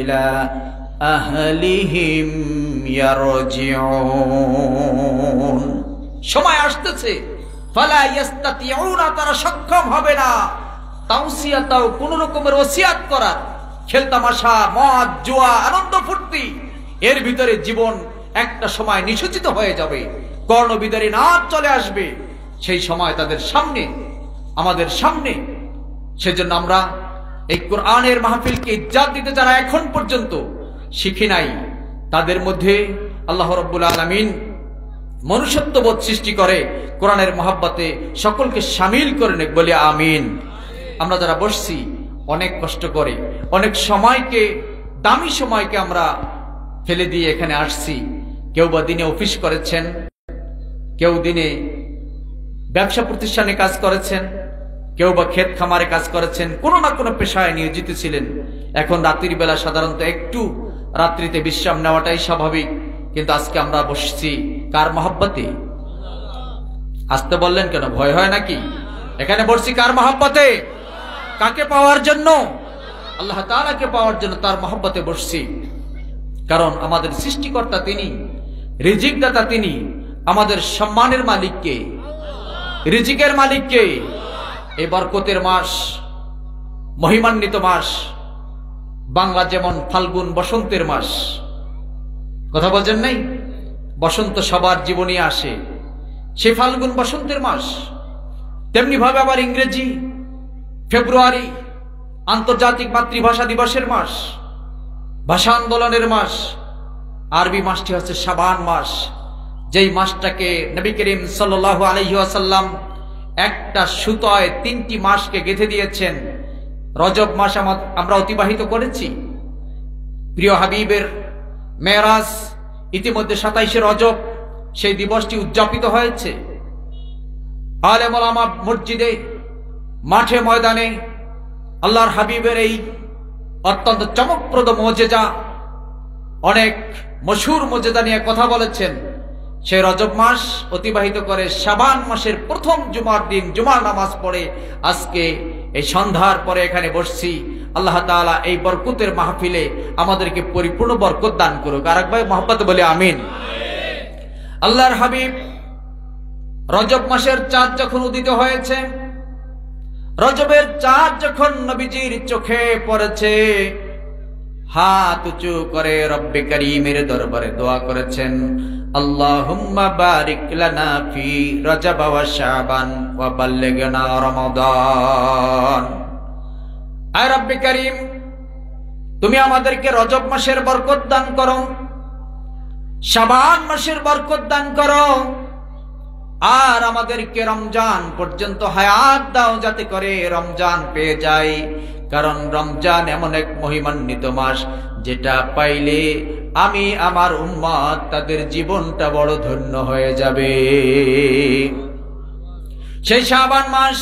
ইলা আহলিহিম ইয়ারজিউন সময় আসতেছে। ফালা ইয়াস্তাতিউনা তারা সক্ষম হবে না। তাওসিয়াতাও কোন রকমের ওসিয়াত করার খেলতামাশা মদ, জুয়া, আনন্দ ফুর্তি, এর ভিতরে জীবন একটা সময় নিষূচিত হয়ে যাবে। কর্ণবিদারী নাচ চলে আসবে। সেই সময় তাদের সামনে, আমাদের সামনে, সেজন্য আমরা এই কোরআনের মাহফিলকে ইজ্জাত দিতে যারা এখন পর্যন্ত শিখি নাই, তাদের মধ্যে আল্লাহ রব্বুল আলমিন মনুষ্যত্ববোধ সৃষ্টি করে কোরআনের মহাব্বতে সকলকে সামিল করে নেক, বলে আমিন। আমরা যারা বসছি, অনেক কষ্ট করে, অনেক সময়কে, দামি সময়কে আমরা ফেলে দিয়ে এখানে আসছি। কেউ বা দিনে অফিস করেছেন, কেউ দিনে ব্যবসা প্রতিষ্ঠানে কাজ করেছেন কেউ বা ক্ষেত খামারে কাজ করেছেন, কোনো না কোনো পেশায় নিয়োজিত ছিলেন। এখন রাত্রির বেলা সাধারণত একটু রাত্রিতে বিশ্রাম নেওয়াটাই স্বাভাবিক। কিন্তু আজকে আমরা বসছি কার মহাব্বতে? আসতে বললেন কেন? ভয় হয় নাকি? এখানে বসছি কার মহাব্বতে? কাকে পাওয়ার জন্য? আল্লাহ তালাকে পাওয়ার জন্য তার মহব্বতে বসছি। কারণ আমাদের সৃষ্টিকর্তা তিনি, রিজিকদাতা তিনি, আমাদের সম্মানের মালিককে, রিজিকের মালিককে এই বরকতের মাস, মহিমান্বিত মাস, বাংলা যেমন ফাল্গুন বসন্তের মাস। কথা বলছেন নাই? বসন্ত সবার জীবনে আসে। সে ফাল্গুন বসন্তের মাস তেমনি ভাবে আবার ইংরেজি, ফেব্রুয়ারি, আন্তর্জাতিক মাতৃভাষা দিবসের মাস, ভাষা আন্দোলনের মাস, আরবি মাসটি হচ্ছে সাবান মাস। যেই মাসটাকে নবী করিম সাল্লাহ আলহিহাসাল্লাম একটা সুতয় তিনটি মাসকে গেঁথে দিয়েছেন। রজব মাস আমরা অতিবাহিত করেছি। প্রিয় হাবিবের মেয়েরাজ, ইতিমধ্যে সাতাইশে রজব, সেই দিবসটি উদযাপিত হয়েছে। আলেমা মসজিদে, মাঠে ময়দানে আল্লাহর হাবিবের এই অত্যন্ত চমকপ্রদ মজেজা, অনেক মশুর মজেদা নিয়ে কথা বলেছেন। সে রজব মাস অতিবাহিত করে সাবান মাসের প্রথম জুমার দিন, জুমার নামাজ পড়ে আজকে এই সন্ধ্যার পরে এখানে বসছি। আল্লাহ তাআলা এই বরকতের মাহফিলে আমাদেরকে পরিপূর্ণ বরকত দান করুক। আর একবার মহব্বত বলে আমিন। আল্লাহর হাবিব, রজব মাসের চাঁদ যখন উদিত হয়েছে, রজবের চাঁদ যখন নবীজির চোখে পড়েছে হাত উঁচু করে রব্বে করিমের দরবারে দোয়া করেছেন। তুমি আমাদেরকে রজব মাসের বরকত দান করো, শাবান মাসের বরকত দান করো। আর আমাদেরকে রমজান পর্যন্ত হায়াত দাও যাতে করে রমজান পেয়ে যাই। কারণ রমজান এমন এক মহিমান্বিত মাস, যেটা পাইলে আমি আমার উম্মাদ তাদের জীবনটা বড় ধন্য হয়ে যাবে। সেই শাবান মাস,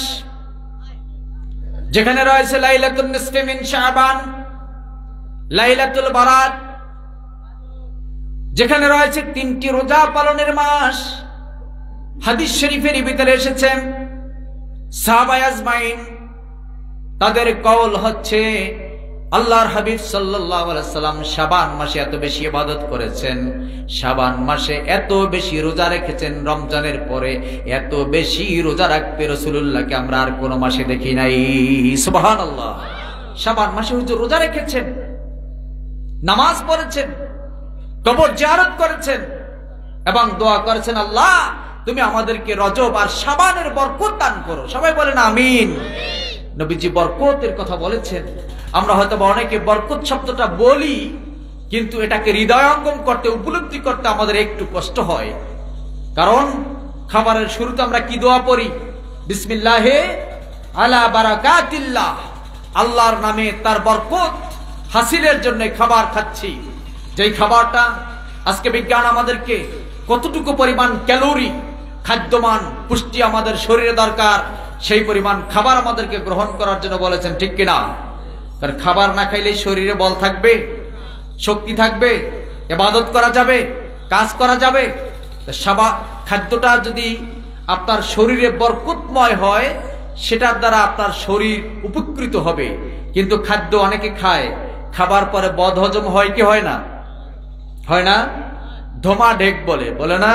যেখানে রয়েছে লাইলাতুল নিসফে মিন শাবান, লাইলাতুল বারাত যেখানে রয়েছে তিনটি রোজা পালনের মাস হাদিস শরীফের ভিতরে এসেছেন সাহাবায় আজমাইন তাদের কওল হচ্ছে, আল্লাহর হাবিব সাল্লাম সাবান মাসে এত বেশি ইবাদত করেছেন সাবান মাসে এত বেশি রোজা রেখেছেন, রমজানের পরে এত বেশি রোজা রাখতে রসুল্লাহকে আমরা আর কোনো মাসে দেখি নাই। সুবাহান আল্লাহ সাবান মাসে হুজুর রোজা রেখেছেন, নামাজ পড়েছেন, কবর জিয়ারত করেছেন এবং দোয়া করেছেন আল্লাহ তুমি আমাদেরকে রজব আর সাবানের বরকত দান করো। সবাই বলেন আমিন। নবীজি বরকতের কথা বলেছেন। আমরা হয়তো অনেকে বরকত শব্দটা বলি, কিন্তু এটাকে হৃদয়ঙ্গম করতে, উপলব্ধি করতে আমাদের একটু কষ্ট হয়। কারণ খাবারের শুরুতে আমরা কি দোয়া পড়ি? বিসমিল্লাহে আলা বারাকাতিল্লাহ। আল্লাহর নামে তার বরকত হাসিলের জন্য খাবার খাচ্ছি। যেই খাবারটা আজকে বিজ্ঞান আমাদেরকে কতটুকু পরিমাণ ক্যালোরি খাদ্যমান পুষ্টি আমাদের শরীরে দরকার, সেই পরিমাণ খাবার আমাদেরকে গ্রহণ করার জন্য বলেছেন, ঠিক কিনা? কারণ খাবার না খাইলে শরীরে বল থাকবে, শক্তি থাকবে এবাদত করা যাবে, কাজ করা যাবে। সাবা, খাদ্যটা যদি আপনার শরীরে বরকতময় হয়, সেটার দ্বারা আপনার শরীর উপকৃত হবে। কিন্তু খাদ্য অনেকে খায়, খাবার পরে বদ হজম হয় কি হয় না? হয় না? ধোমা ঢেক বলে বলে না?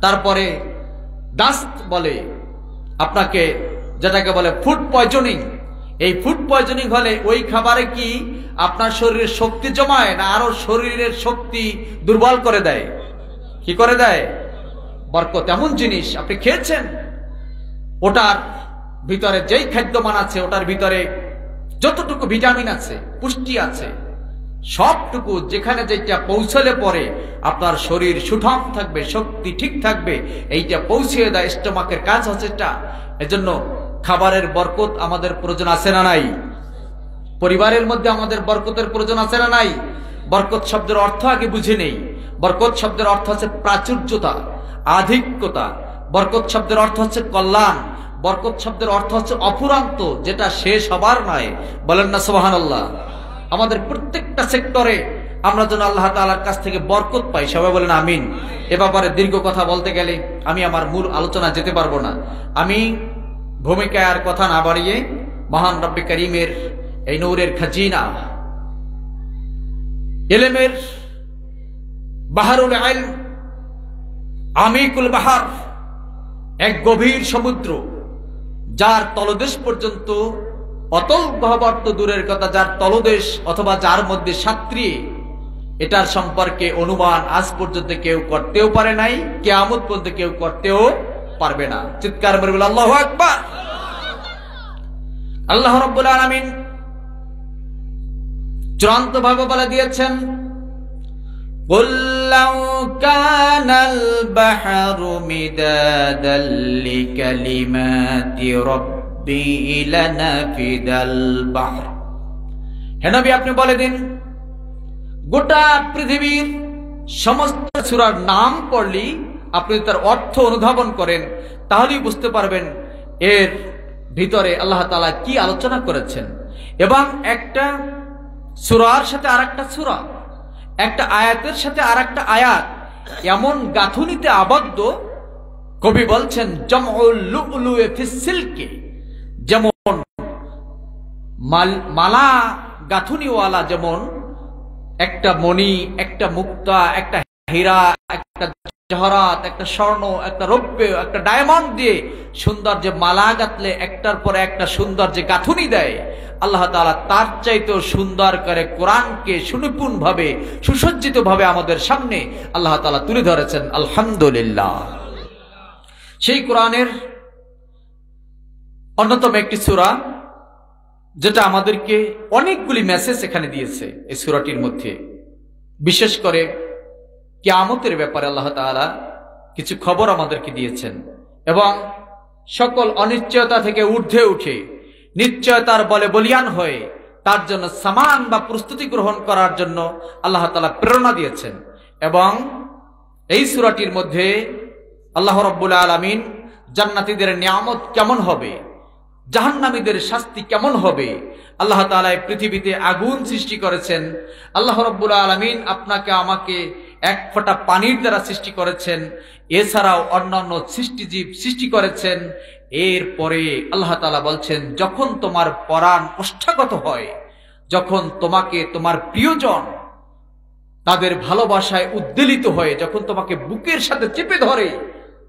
তারপরে দাস্ত বলে। আপনাকে যেটাকে বলে ফুড পয়জনিং এই ফুড পয়জনিং হলে ওই খাবারে কি আপনার শরীরের শক্তি জমায় না আরও শরীরের শক্তি দুর্বল করে দেয়? কি করে দেয়? বরকত এমন জিনিস, আপনি খেয়েছেন? ওটার ভিতরে যেই খাদ্যমান আছে, ওটার ভিতরে যতটুকু ভিটামিন আছে, পুষ্টি আছে সবটুকু যেখানে যেটা পৌঁছলে পরে আপনার শরীর সুঠাম থাকবে, শক্তি ঠিক থাকবে, এইটা পৌঁছিয়ে দেয় স্টোমাকের কাজ হচ্ছে এটা। এজন্য খাবারের বরকত আমাদের প্রয়োজন আছে না নাই? পরিবারের মধ্যে আমাদের বরকতের প্রয়োজন আছে না নাই? বরকত শব্দের অর্থ আগে বুঝে নেই। বরকত শব্দের অর্থ হচ্ছে প্রাচুর্যতা, আধিক্যতা। বরকত শব্দের অর্থ হচ্ছে কল্যাণ। বরকত শব্দের অর্থ হচ্ছে অপুরান্ত যেটা শেষ হবার নয়। বলেন না সোহান আল্লাহ আমাদের প্রত্যেকটা সেক্টরে আমরা যেন আল্লাহ তালার কাছ থেকে বরকত পাই। সবাই বলেন আমিন। এ ব্যাপারে দীর্ঘ কথা বলতে গেলে আমি আমার মূল আলোচনা যেতে পারব না। আমি ভূমিকায় আর কথা না বাড়িয়ে মহান রব্বি করিমের এই নৌরের খাজিনা, এলেমের বাহারুল আইল, আমিকুল বাহার, এক গভীর সমুদ্র, যার তলদেশ পর্যন্ত অতল গহবর্ত দূরের কথা যার তলদেশ অথবা যার মধ্যে সাত্রী এটার সম্পর্কে অনুমান আজ পর্যন্ত কেউ করতেও পারে নাই কেয়ামত পর্যন্ত কেউ করতেও পারবে না চিৎকার মেরে বলে আল্লাহ আকবার আল্লাহ রব্বুল আলমিন চূড়ান্ত ভাবে বলে দিয়েছেন قل لو كان البحر مدادا لكلمات ربي রব্বি আপনি বলে দিন, গোটা পৃথিবীর সমস্ত সূরার নাম পড়লি, আপনি তার অর্থ অনুধাবন করেন, তাহলেই বুঝতে পারবেন এর ভিতরে আল্লাহ তালা কি আলোচনা করেছেন। এবং একটা সুরার সাথে আর একটা সুরা, একটা আয়াতের সাথে আর একটা আয়াত, এমন গাঁথুনিতে আবদ্ধ কবি বলছেন জমল লুকলুয়ে ফিসিলকে যেমন মালা গাঁথুনিওয়ালা যেমন, একটা মণি, একটা মুক্তা, একটা হীরা, একটা জহরাত, একটা স্বর্ণ, একটা রৌপ্য, একটা ডায়মন্ড দিয়ে সুন্দর যে মালা গাঁথলে, একটার পর একটা সুন্দর যে গাঁথুনি দেয়, আল্লাহ তালা তার চাইতেও সুন্দর করে কোরআনকে সুনিপুণ ভাবে সুসজ্জিত ভাবে আমাদের সামনে আল্লাহ তালা তুলে ধরেছেন, আলহামদুলিল্লাহ। সেই কোরআনের অন্যতম একটি সুরা, যেটা আমাদেরকে অনেকগুলি মেসেজ এখানে দিয়েছে এই সুরাটির মধ্যে। বিশেষ করে কেয়ামতের ব্যাপারে আল্লাহ তালা কিছু খবর আমাদেরকে দিয়েছেন এবং সকল অনিশ্চয়তা থেকে ঊর্ধ্বে উঠে নিশ্চয়তার বলে বলিয়ান হয়ে তার জন্য সামান বা প্রস্তুতি গ্রহণ করার জন্য আল্লাহ তালা প্রেরণা দিয়েছেন এবং এই সুরাটির মধ্যে আল্লাহ রব্বুল আলমিন জান্নাতিদের নিয়ামত কেমন হবে জাহান্নামীদের শাস্তি কেমন হবে? আল্লাহ তালা পৃথিবীতে আগুন সৃষ্টি করেছেন। আল্লাহ রব্বুল আলমিন আপনাকে আমাকে এক ফোঁটা পানির দ্বারা সৃষ্টি করেছেন। এছাড়াও অন্যান্য সৃষ্টিজীব সৃষ্টি করেছেন। এরপরে আল্লাহ তালা বলছেন, যখন তোমার পরাণ ওষ্ঠাগত হয়, যখন তোমাকে তোমার প্রিয়জন তাদের ভালোবাসায় উদ্বেলিত হয়ে, যখন তোমাকে বুকের সাথে চেপে ধরে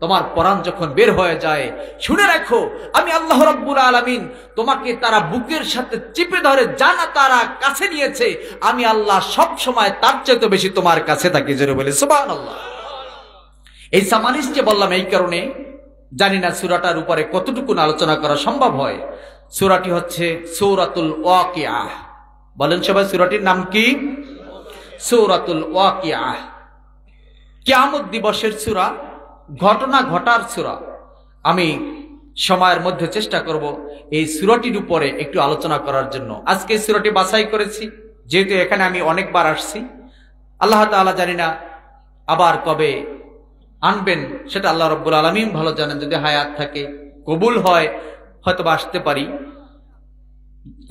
তোমার পরাণ যখন বের হয়ে যায়, শুনে রাখো, আমি আল্লাহ রব্বুল আলমিন তোমাকে তারা বুকের সাথে চিপে ধরে জানা তারা কাছে নিয়েছে। আমি আল্লাহ সব সময় তার চেয়ে বেশি তোমার কাছে থাকি, জোরে বলে সুবান আল্লাহ এই সামানিস যে বললাম এই কারণে, জানি না সুরাটার উপরে কতটুকু আলোচনা করা সম্ভব হয়। সুরাটি হচ্ছে সৌরাতুল ওয়াকিয়াহ বলেন সবাই, সুরাটির নাম কি? সৌরাতুল ওয়াকিয়াহ কিয়ামত দিবসের সুরা ঘটনা ঘটার সুরা। আমি সময়ের মধ্যে চেষ্টা করব এই সুরাটির উপরে একটু আলোচনা করার জন্য। আজকে সুরাটি বাছাই করেছি, যেহেতু এখানে আমি অনেকবার আসছি। আল্লাহ তালা জানি না আবার কবে আনবেন, সেটা আল্লাহ রব্বুল আলমিন ভালো জানেন। যদি হায়াত থাকে, কবুল হয় হয়তো আসতে পারি।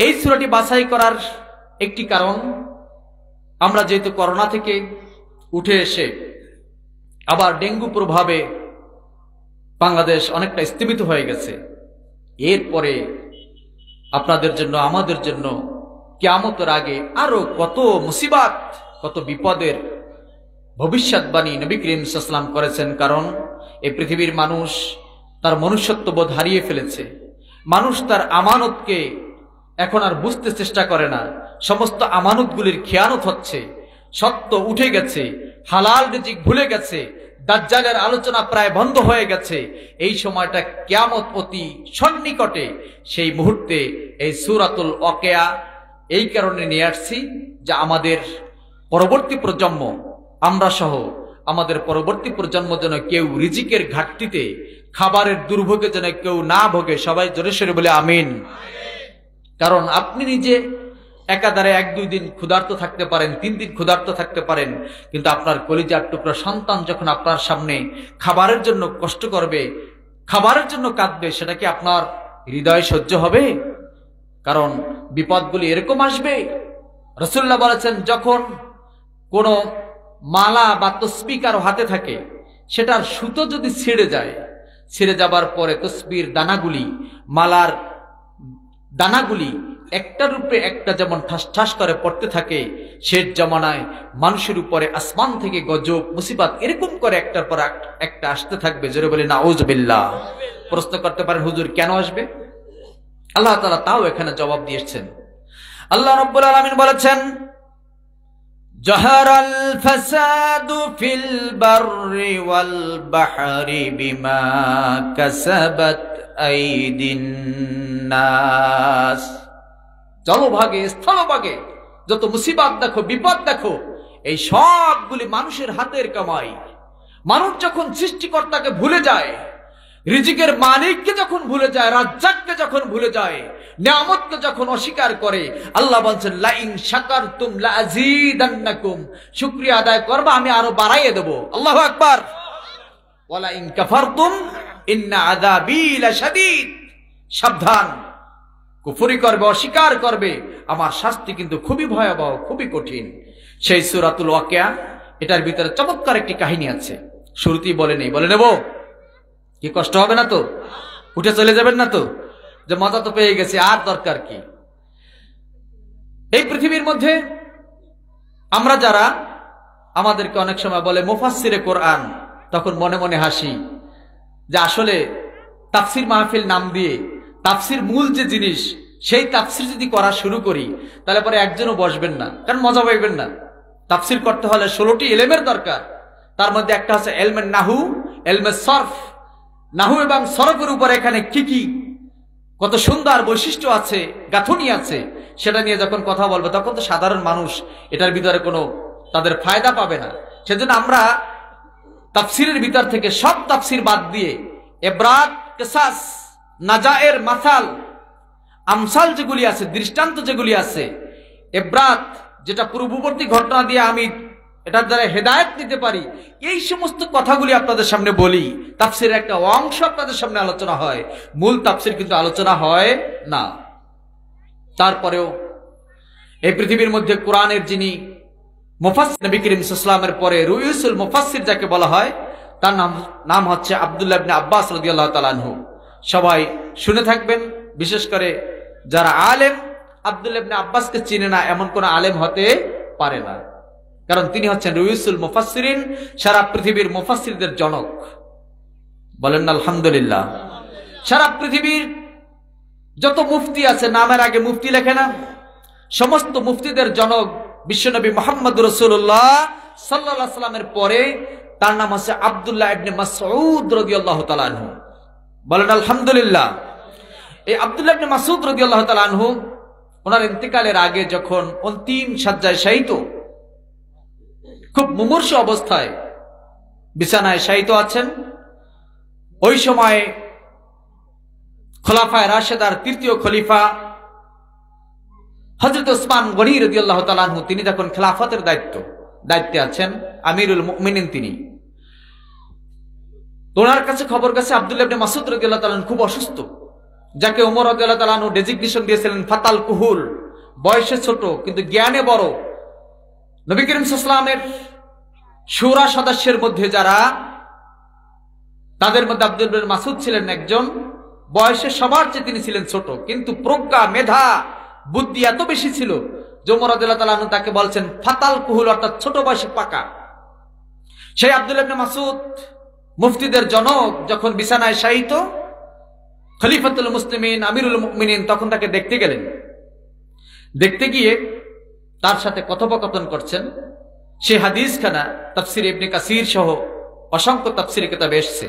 এই সুরাটি বাছাই করার একটি কারণ, আমরা যেহেতু করোনা থেকে উঠে এসে আবার ডেঙ্গু প্রভাবে বাংলাদেশ অনেকটা স্থিমিত হয়ে গেছে। এরপরে আপনাদের জন্য, আমাদের জন্য কিয়ামতের আগে আরও কত মুসিবাত, কত বিপদের ভবিষ্যৎবাণী নবী করিম করেছেন। কারণ, এই পৃথিবীর মানুষ তার মনুষ্যত্ববোধ হারিয়ে ফেলেছে। মানুষ তার আমানতকে এখন আর বুঝতে চেষ্টা করে না। সমস্ত আমানতগুলির খেয়ানত হচ্ছে। সত্য উঠে গেছে, হালাল রিজিক ভুলে গেছে, দাজ্জালের আলোচনা প্রায় বন্ধ হয়ে গেছে। এই সময়টা কিয়ামত অতি সন্নিকটে। সেই মুহূর্তে এই সুরাতুল অকেয়া এই কারণে নিয়ে আসছি যে আমাদের পরবর্তী প্রজন্ম, আমরা সহ আমাদের পরবর্তী প্রজন্ম যেন কেউ রিজিকের ঘাটতিতে, খাবারের দুর্ভোগে যেন কেউ না ভোগে, সবাই জোরে সরে বলে আমিন। কারণ আপনি নিজে একাধারে এক, দুই দিন ক্ষুধার্ত থাকতে পারেন, তিন দিন ক্ষুধার্ত থাকতে পারেন, কিন্তু আপনার কলিজার টুকরা সন্তান যখন আপনার সামনে খাবারের জন্য কষ্ট করবে, খাবারের জন্য কাঁদবে, সেটা কি আপনার হৃদয় সহ্য হবে? কারণ বিপদগুলি এরকম আসবে। রসুল্লাহ বলেছেন, যখন কোনো মালা বা তসবি কারও হাতে থাকে, সেটার সুতো যদি ছিঁড়ে যায়, ছিঁড়ে যাবার পরে তসবির দানাগুলি, মালার দানাগুলি একটার উপরে একটা যেমন ঠাস ঠাস করে পড়তে থাকে শেষ জমানায় মানুষের উপরে আসমান থেকে গজব মুসিবাত এরকম করে একটার পর এক- একটা আসতে থাকবে জোরে বলে না ওজবিল্লা প্রশ্ন করতে পারেন হুজুর কেন আসবে আল্লাহ তালা তাও এখানে জবাব দিয়েছেন আল্লাহ রব্বুল আলমিন বলেছেন جهر الفساد في البر والبحر بما كسبت أيدي الناس জলভাগে স্থলভাগে, যত মুসিবাত দেখো, বিপদ দেখো, এই সবগুলি মানুষের হাতের কামাই। মানুষ যখন সৃষ্টিকর্তাকে ভুলে যায়, রিজিকের মালিককে যখন ভুলে যায়, রাজ্জাককে যখন ভুলে যায়, নিয়ামতকে যখন অস্বীকার করে, আল্লাহ বলছেন, লাইন শাকার তুম লাজিদান্নাকুম শুক্রিয়া আদায় করবা, আমি আরও বাড়াইয়ে দেবো। আল্লাহ আকবার। ওয়ালা ইন কাফারতুম, ইন্না আযাবি লাশাদীদ। সাবধান। কুফরি করবে, অস্বীকার করবে, আমার শাস্তি কিন্তু খুবই ভয়াবহ, খুবই কঠিন। সেই সুরাতুল ওয়াকিয়া, এটার ভিতরে চমৎকার একটি কাহিনী আছে। শুরুতেই বলে নেই, বলে নেব? কি কষ্ট হবে না তো? উঠে চলে যাবেন না তো? যে মজা তো পেয়ে গেছে, আর দরকার কি? এই পৃথিবীর মধ্যে আমরা যারা, আমাদেরকে অনেক সময় বলে মুফাসসিরে কোরআন, তখন মনে মনে হাসি। যে আসলে তাফসির মাহফিল নাম দিয়ে তাফসির মূল যে জিনিস, সেই তাফসির যদি করা শুরু করি, তাহলে পরে একজনও বসবেন না, কারণ মজা পাইবেন না। তাফসির করতে হলে ষোলোটি এলেমের দরকার। তার মধ্যে একটা হচ্ছে এলমের নাহু এলমের সরফ। নাহু এবং সরফের উপর এখানে কি কি, কত সুন্দর বৈশিষ্ট্য আছে, গাঁথনি আছে, সেটা নিয়ে যখন কথা বলব, তখন তো সাধারণ মানুষ এটার ভিতরে কোনো তাদের ফায়দা পাবে না। সেজন্য আমরা তাফসিরের ভিতর থেকে সব তাফসির বাদ দিয়ে এব্রাত কেসাস নাজায়ের মাসাল, আমসাল যেগুলি আছে, দৃষ্টান্ত যেগুলি আছে এব্রাত যেটা পূর্ববর্তী ঘটনা দিয়ে আমি এটার দ্বারা হেদায়ত নিতে পারি, এই সমস্ত কথাগুলি আপনাদের সামনে বলি। তাফসিরের একটা অংশ আপনাদের সামনে আলোচনা হয়। মূল তাফসির কিন্তু আলোচনা হয় না। তারপরেও এই পৃথিবীর মধ্যে কোরআনের যিনি মুফাসির নবী করিম ইসলামের পরে রুইসুল মুফাসির যাকে বলা হয়, তার নাম নাম হচ্ছে আব্দুল্লাহ আব্বাস রাদিয়াল্লাহু তাআলা আনহু। সবাই শুনে থাকবেন। বিশেষ করে যারা আলেম আব্দুল্লাহ ইবনে আব্বাসকে চিনে না, এমন কোন আলেম হতে পারে না। কারণ তিনি হচ্ছেন রুইসুল মুফাসসিরিন, সারা পৃথিবীর মুফাসসিরদের জনক। বলেন আলহামদুলিল্লাহ। সারা পৃথিবীর যত মুফতি আছে, নামের আগে মুফতি লেখে না। সমস্ত মুফতিদের জনক বিশ্বনবী মোহাম্মদ রসুল্লাহ সাল্লাহ সাল্লামের পরে, তার নাম হচ্ছে আবদুল্লাহ ইবনে মাসউদ রাদিয়াল্লাহু তাআলা আনহু। বলেন, আলহামদুলিল্লাহ। এই আবদুল্লাহ মাসুদ মাসউদ রাদিয়াল্লাহু তাআলা আনহু, ওনার ইন্তেকালের আগে যখন অন্তিম সাজ্জায় শায়িত, খুব মুমূর্ষ অবস্থায় বিছানায় শায়িত আছেন, ওই সময় খোলাফায় রাশেদার তৃতীয় খলিফা হজরত ওসমান গনি রদি আল্লাহ তালাহু তিনি তখন খেলাফতের দায়িত্ব, দায়িত্বে আছেন, আমিরুল মুমিনিন তিনি। ওনার কাছে খবর গেছে আব্দুল্লাহ ইবনে মাসুদ রদি আল্লাহ তালান খুব অসুস্থ, যাকে ওমর রদি আল্লাহ তালাহু ডেজিগনেশন দিয়েছিলেন ফাতাল কুহুল বয়সে ছোট, কিন্তু জ্ঞানে বড়। নবী করিম সাল্লামের সুরা সদস্যের মধ্যে যারা, তাদের মধ্যে আব্দুল মাসুদ ছিলেন একজন। বয়সে সবার চেয়ে তিনি ছিলেন ছোট, কিন্তু প্রজ্ঞা, মেধা, বুদ্ধি এত বেশি ছিল জমর তালু তাকে বলছেন ফাতাল কুহুল অর্থাৎ ছোট বয়সে পাকা। সেই আব্দুল ইবনে মাসুদ মুফতিদের জনক যখন বিছানায় শায়িত, খলিফাতুল মুসলিমিন, আমিরুল মুমিনিন তখন তাকে দেখতে গেলেন। দেখতে গিয়ে তার সাথে কথোপকথন করছেন। সে হাদিস খানা তাফসির ইবনে কাসির সহ অসংখ্য তাফসির কিতাবে এসছে।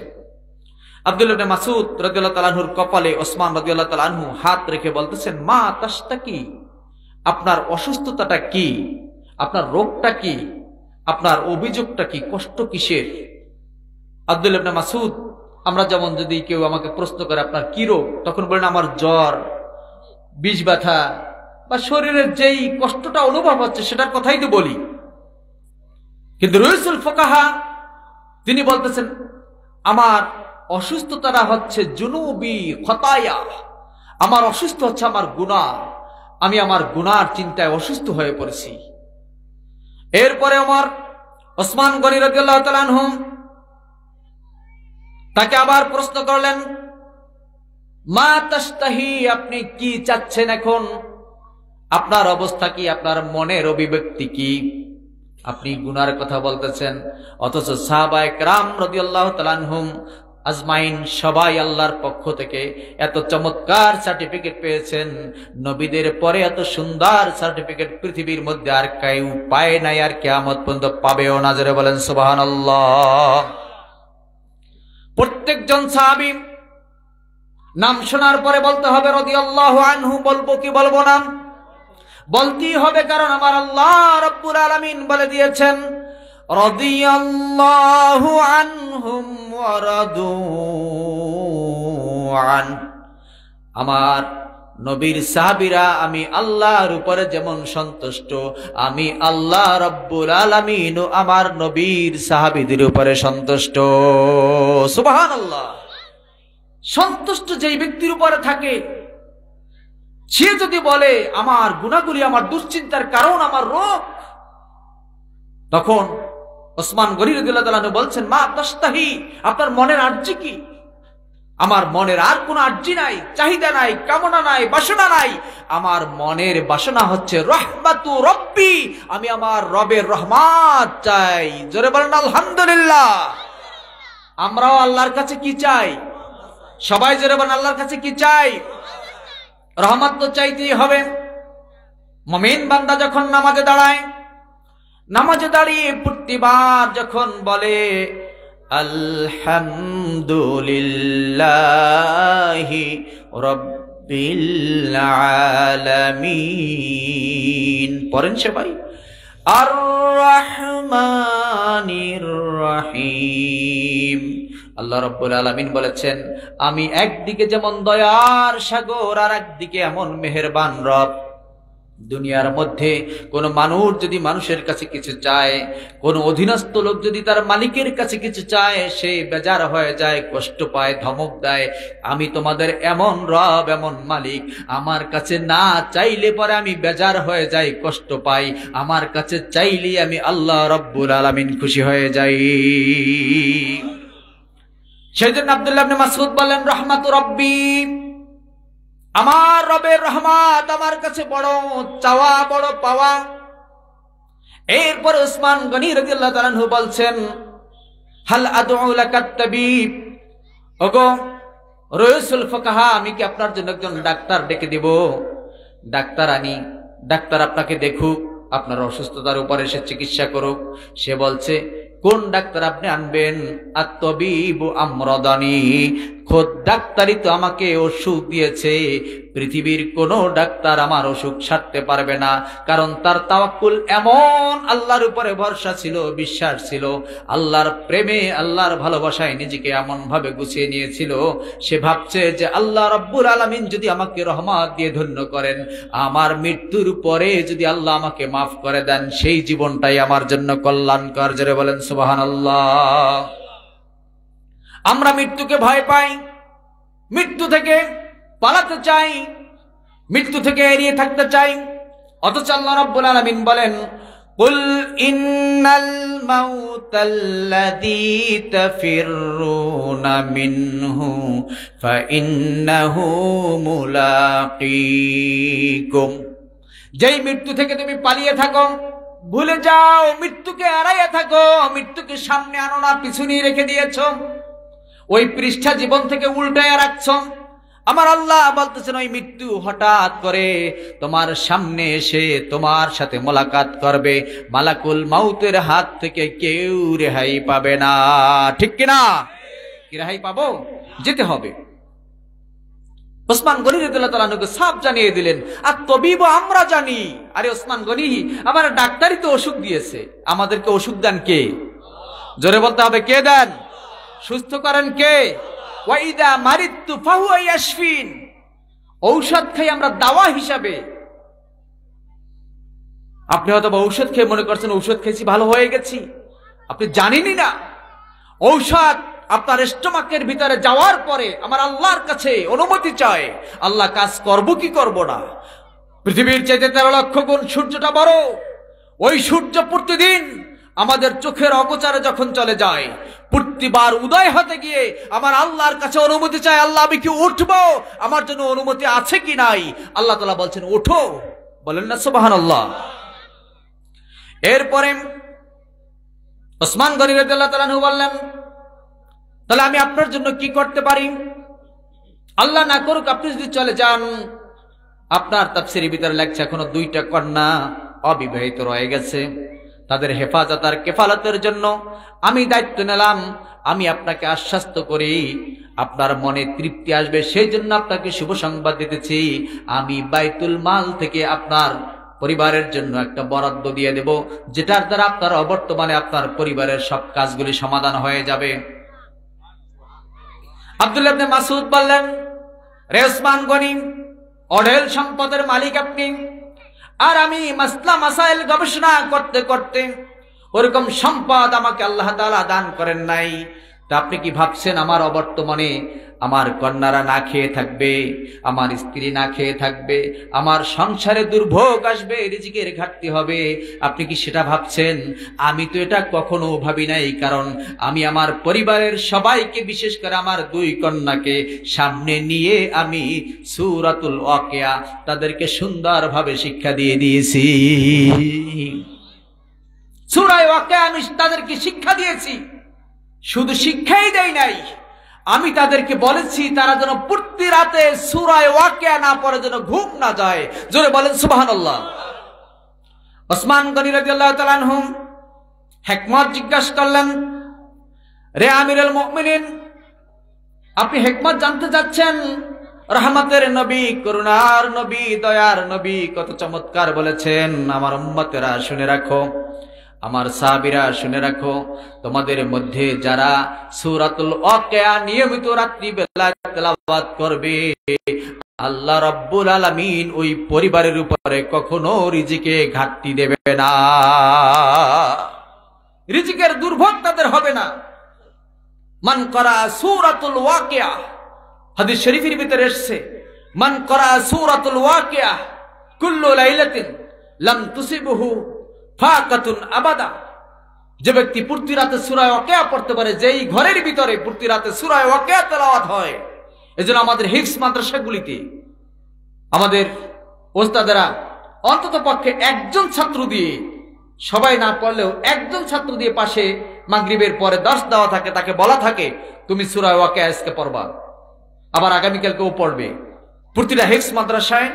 আব্দুল মাসুদ রাদিয়াল্লাহু তাআলার কপালে ওসমান রাদিয়াল্লাহু তাআলাহু হাত রেখে বলতেছেন, মা তাসতা কি আপনার অসুস্থতাটা কি? আপনার রোগটা কি? আপনার অভিযোগটা কি? কষ্ট কিসের? আব্দুল ইবনে মাসুদ আমরা যেমন যদি কেউ আমাকে প্রশ্ন করে, আপনার কি রোগ? তখন বলেন, আমার জ্বর, বিষ ব্যথা বা শরীরের যেই কষ্টটা অনুভব হচ্ছে, সেটার কথাই তো বলি। কিন্তু রইসুল ফকাহা, তিনি বলতেছেন, আমার অসুস্থতাটা হচ্ছে জুনুবি খতায়া। আমার অসুস্থ হচ্ছে আমার গুণা আমি আমার গুনার চিন্তায় অসুস্থ হয়ে পড়েছি। এরপরে আমার ওসমান গনি রাদিয়াল্লাহু তাআলা আনহুম তাকে আবার প্রশ্ন করলেন, মা তাস্তাহি, আপনি কি চাচ্ছেন এখন? আপনার অবস্থা কি? আপনার মনের অভিব্যক্তি কি? আপনি গুনার কথা বলতেছেন, অথচ সাহাবায়ে রাম রাদিয়াল্লাহু তাআলা আনহুম আজমাইন সবাই আল্লাহর পক্ষ থেকে এত চমৎকার সার্টিফিকেট পেয়েছেন। নবীদের পরে এত সুন্দর সার্টিফিকেট পৃথিবীর মধ্যে আর কেউ পায় নাই, আর কেয়ামত পর্যন্ত পাবেও না। বলেন, সুবহানাল্লাহ। প্রত্যেকজন সাহাবি নাম শোনার পরে বলতে হবে রদি আল্লাহ আনহু, বলব কি বলব না? বলতেই হবে কারণ আমার আল্লাহ রব্বুল আলমিন বলে দিয়েছেন রদি আনহুম ওয়া রাদু আন। আমার নবীর সাহাবিরা, আমি আল্লাহর উপরে যেমন সন্তুষ্ট, আমি আল্লাহ রব্বুল আলামিন আমার নবীর সাহাবীদের উপরে সন্তুষ্ট। সুবাহান আল্লাহ সন্তুষ্ট যেই ব্যক্তির উপরে থাকে, সে যদি বলে, আমার গুণাগুলি, আমার দুশ্চিন্তার কারণ, আমার রোগ, তখন ওসমান গরিরুল্লাহ বলছেন, মা তাস্তাহি আপনার মনের আর্জি কি? আমার মনের আর কোন আর্জি নাই, চাহিদা নাই, কামনা নাই, বাসনা নাই। আমার মনের বাসনা হচ্ছে রহমাতু রব্বি, আমি আমার রবের রহমাত চাই। জোরে বলেন, আলহামদুলিল্লাহ। আমরাও আল্লাহর কাছে কি চাই? সবাই জোরে বলেন, আল্লাহর কাছে কি চাই? রহমত তো চাইতেই হবে। মমিন বান্দা যখন নামাজে দাঁড়ায়, নামাজে দাঁড়িয়ে প্রতিবার যখন বলে আলহামদুলিল্লাহি রব্বিল আলামিন। পড়েন সবাই। আর রহমানির রহিম। আল্লাহ রব্বুল আলমিন বলেছেন, আমি একদিকে যেমন দয়ার সাগর আর একদিকে এমন মেহেরবান রব। দুনিয়ার মধ্যে কোন মানুষ যদি মানুষের কাছে কিছু চায়, কোন অধীনস্থ লোক যদি তার মালিকের কাছে কিছু চায়, সে বেজার হয়ে যায়, কষ্ট পায়, ধমক দেয়, আমি তোমাদের এমন রব, এমন মালিক, আমার কাছে না চাইলে পরে আমি বেজার হয়ে যাই, কষ্ট পাই, আমার কাছে চাইলে আমি আল্লাহ রব্বুল আলমিন খুশি হয়ে যাই। সেই জন্য আবদুল্লাহ মাসুদ বলেন রহমাত রব্বি আমার রবের রহমাত আমার কাছে বড় চাওয়া, বড় পাওয়া। এরপর উসমান গনি রাদিয়াল্লাহু তাআলা বলছেন, হাল আদউ লাকাত তাবিব? ওগো রয়ুসুল ফাকাহা, আমি কি আপনার জন্য একজন ডাক্তার ডেকে দিব? ডাক্তার আনি, ডাক্তার আপনাকে দেখুক, আপনার অসুস্থতার উপরে সে চিকিৎসা করুক। সে বলছে, কোন ডাক্তার আপনি আনবেন? আত্মবিব আমরদানি। খোদ ডাক্তারই তো আমাকে অসুখ দিয়েছে। পৃথিবীর কোন ডাক্তার আমার অসুখ ছাড়তে পারবে না। কারণ তার তাওয়াক্কুল এমন আল্লাহর উপরে ভরসা ছিল, বিশ্বাস ছিল। আল্লাহর প্রেমে, আল্লাহর ভালোবাসায় নিজেকে এমন ভাবে গুছিয়ে নিয়েছিল। সে ভাবছে যে আল্লাহ রব্বুর আলমিন যদি আমাকে রহমত দিয়ে ধন্য করেন, আমার মৃত্যুর পরে যদি আল্লাহ আমাকে মাফ করে দেন, সেই জীবনটাই আমার জন্য কল্যাণকর। জোরে বলেন সুবাহান আল্লাহ আমরা মৃত্যুকে ভয় পাই মৃত্যু থেকে পালাতে চাই মৃত্যু থেকে এড়িয়ে থাকতে চাই অথচ আল্লাহ রাব্বুল আলামিন বলেন قل إن الموت الذي تفرون منه فإنه ملاقيكم যেই মৃত্যু থেকে তুমি পালিয়ে থাকো ভুলে যাও মৃত্যুকে এড়াইয়ে থাকো মৃত্যুকে সামনে আনো না পিছনেই রেখে দিয়েছ ওই পৃষ্ঠা জীবন থেকে উল্টায় রাখছ। আমার আল্লাহ বলতেছেন, ওই মৃত্যু হঠাৎ করে তোমার সামনে এসে তোমার সাথে মোলাকাত করবে। মালাকুল মাউতের হাত থেকে কেউ রেহাই পাবে না। ঠিক কিনা? কি রেহাই পাবো? যেতে হবে। ওসমান গনি রদুল্লাহ তালানুকে সাপ জানিয়ে দিলেন, আর তবিব আমরা জানি। আরে ওসমান গনি, আমার ডাক্তারই তো ওষুধ দিয়েছে। আমাদেরকে ওষুধ দেন কে? জোরে বলতে হবে, কে দেন? সুস্থ করেন কে? ওয়াইদা মারিত্তু ফাহুয়া ইয়াশফিন। ঔষধ খাই আমরা দাওয়া হিসাবে। আপনি হয়তো ঔষধ খেয়ে মনে করছেন, ঔষধ খেয়েছি, ভালো হয়ে গেছি। আপনি জানেনই না। ঔষধ আপনার স্টমাকের ভিতরে যাওয়ার পরে আমার আল্লাহর কাছে অনুমতি চায়, আল্লাহ কাজ করব কি করব না। পৃথিবীর চাইতে তেরো লক্ষ গুণ সূর্যটা বড়। ওই সূর্য প্রতিদিন আমাদের চোখের অগোচারে যখন চলে যায়, প্রতিবার উদয় হতে গিয়ে আমার আল্লাহর কাছে অনুমতি চাই আল্লাহ, আমি কি উঠবো? আমার জন্য অনুমতি আছে কি নাই? আল্লাহ তালা বলছেন ওঠো বলেন না সুবাহান আল্লাহ এরপরে ওসমান গনির তালানহু বললেন, তাহলে আমি আপনার জন্য কি করতে পারি? আল্লাহ না করুক, আপনি যদি চলে যান, আপনার তাফসিরের ভিতরে লাগছে এখনও দুইটা কন্যা অবিবাহিত রয়ে গেছে। তাদের হেফাজত আর কেফালতের জন্য আমি দায়িত্ব নিলাম, আমি আপনাকে আশ্বাস্ত করি। আপনার মনে তৃপ্তি আসবে সেই জন্য আপনাকে শুভ সংবাদ দিতেছি। আমি বাইতুল মাল থেকে আপনার পরিবারের জন্য একটা বরাদ্দ দিয়ে দেব, যেটার দ্বারা আপনার অবর্তমানে আপনার পরিবারের সব কাজগুলি সমাধান হয়ে যাবে। আব্দুল্লাহ মাসুদ বললেন রেসমান গনি, অঢেল সম্পদের মালিক আপনি। আর আমি মাসলা মাসাইল গবেষণা করতে করতে ওরকম সম্পদ আমাকে আল্লাহ তালা দান করেন নাই। তা আপনি কি ভাবছেন আমার অবর্তমানে? আমার কন্যারা না খেয়ে থাকবে, আমার স্ত্রী না খেয়ে থাকবে, আমার সংসারে দুর্ভোগ আসবে, রিজিকের ঘাটতি হবে। আপনি কি সেটা ভাবছেন? আমি তো এটা কখনো ভাবি নাই, কারণ আমি আমার পরিবারের সবাইকে, বিশেষ করে আমার দুই কন্যাকে, সামনে নিয়ে আমি সুরাতুল ওয়াকিয়া তাদেরকে সুন্দরভাবে শিক্ষা দিয়ে দিয়েছি। সুরায় ওয়াকিয়া আমি তাদেরকে শিক্ষা দিয়েছি। শুধু শিক্ষাই দেয় নাই। আমি তাদেরকে বলেছি, তারা যেন প্রতি রাতে সুরায় ওয়াকিয়া না পড়ে, যেন ঘুম না যায়। জোরে বলেন সুবাহান ওসমান গনি আনহুম হেকমত জিজ্ঞাসা করলেন, রে মুমিনিন, আপনি হেকমত জানতে চাচ্ছেন? রহমতের নবী, করুণার নবী, দয়ার নবী, কত চমৎকার বলেছেন। আমার উম্মতেরা শুনে রাখো। আমার সাহাবিরা শুনে রাখো, তোমাদের মধ্যে যারা সুরাতুল ওয়াকিয়া নিয়মিত রাত্রি বেলা করবে, আল্লাহ রব্বুল আলামিন ওই পরিবারের উপরে কখনো রিজিকে ঘাটতি দেবে না। রিজিকের দুর্ভোগ তাদের হবে না। মান করা সুরাতুল ওয়াকিয়া, হাদিস শরীফের ভিতরে এসছে, মান করা সুরাতুল ওয়াকিয়া, কুল্লু লাইলাতিন লাম তুসিবহু ফাকাতুন আবাদা। যে ব্যক্তি পূর্তি রাতে সুরায় ওয়াকিয়া পড়তে পারে, যেই ঘরের ভিতরে পূর্তি রাতে সুরায় ওয়াকিয়া তেলাওয়াত হয়, এজন্য আমাদের হিফস মাদ্রাসাগুলিতে আমাদের ওস্তাদেরা অন্তত পক্ষে একজন ছাত্র দিয়ে, সবাই না পড়লেও একজন ছাত্র দিয়ে পাশে মাগরিবের পরে দশ দেওয়া থাকে, তাকে বলা থাকে, তুমি সুরায় ওয়াকে আজকে পড়বা। আবার আগামীকালকেও পড়বে। প্রতিটা হেক্স মাদ্রাসায়,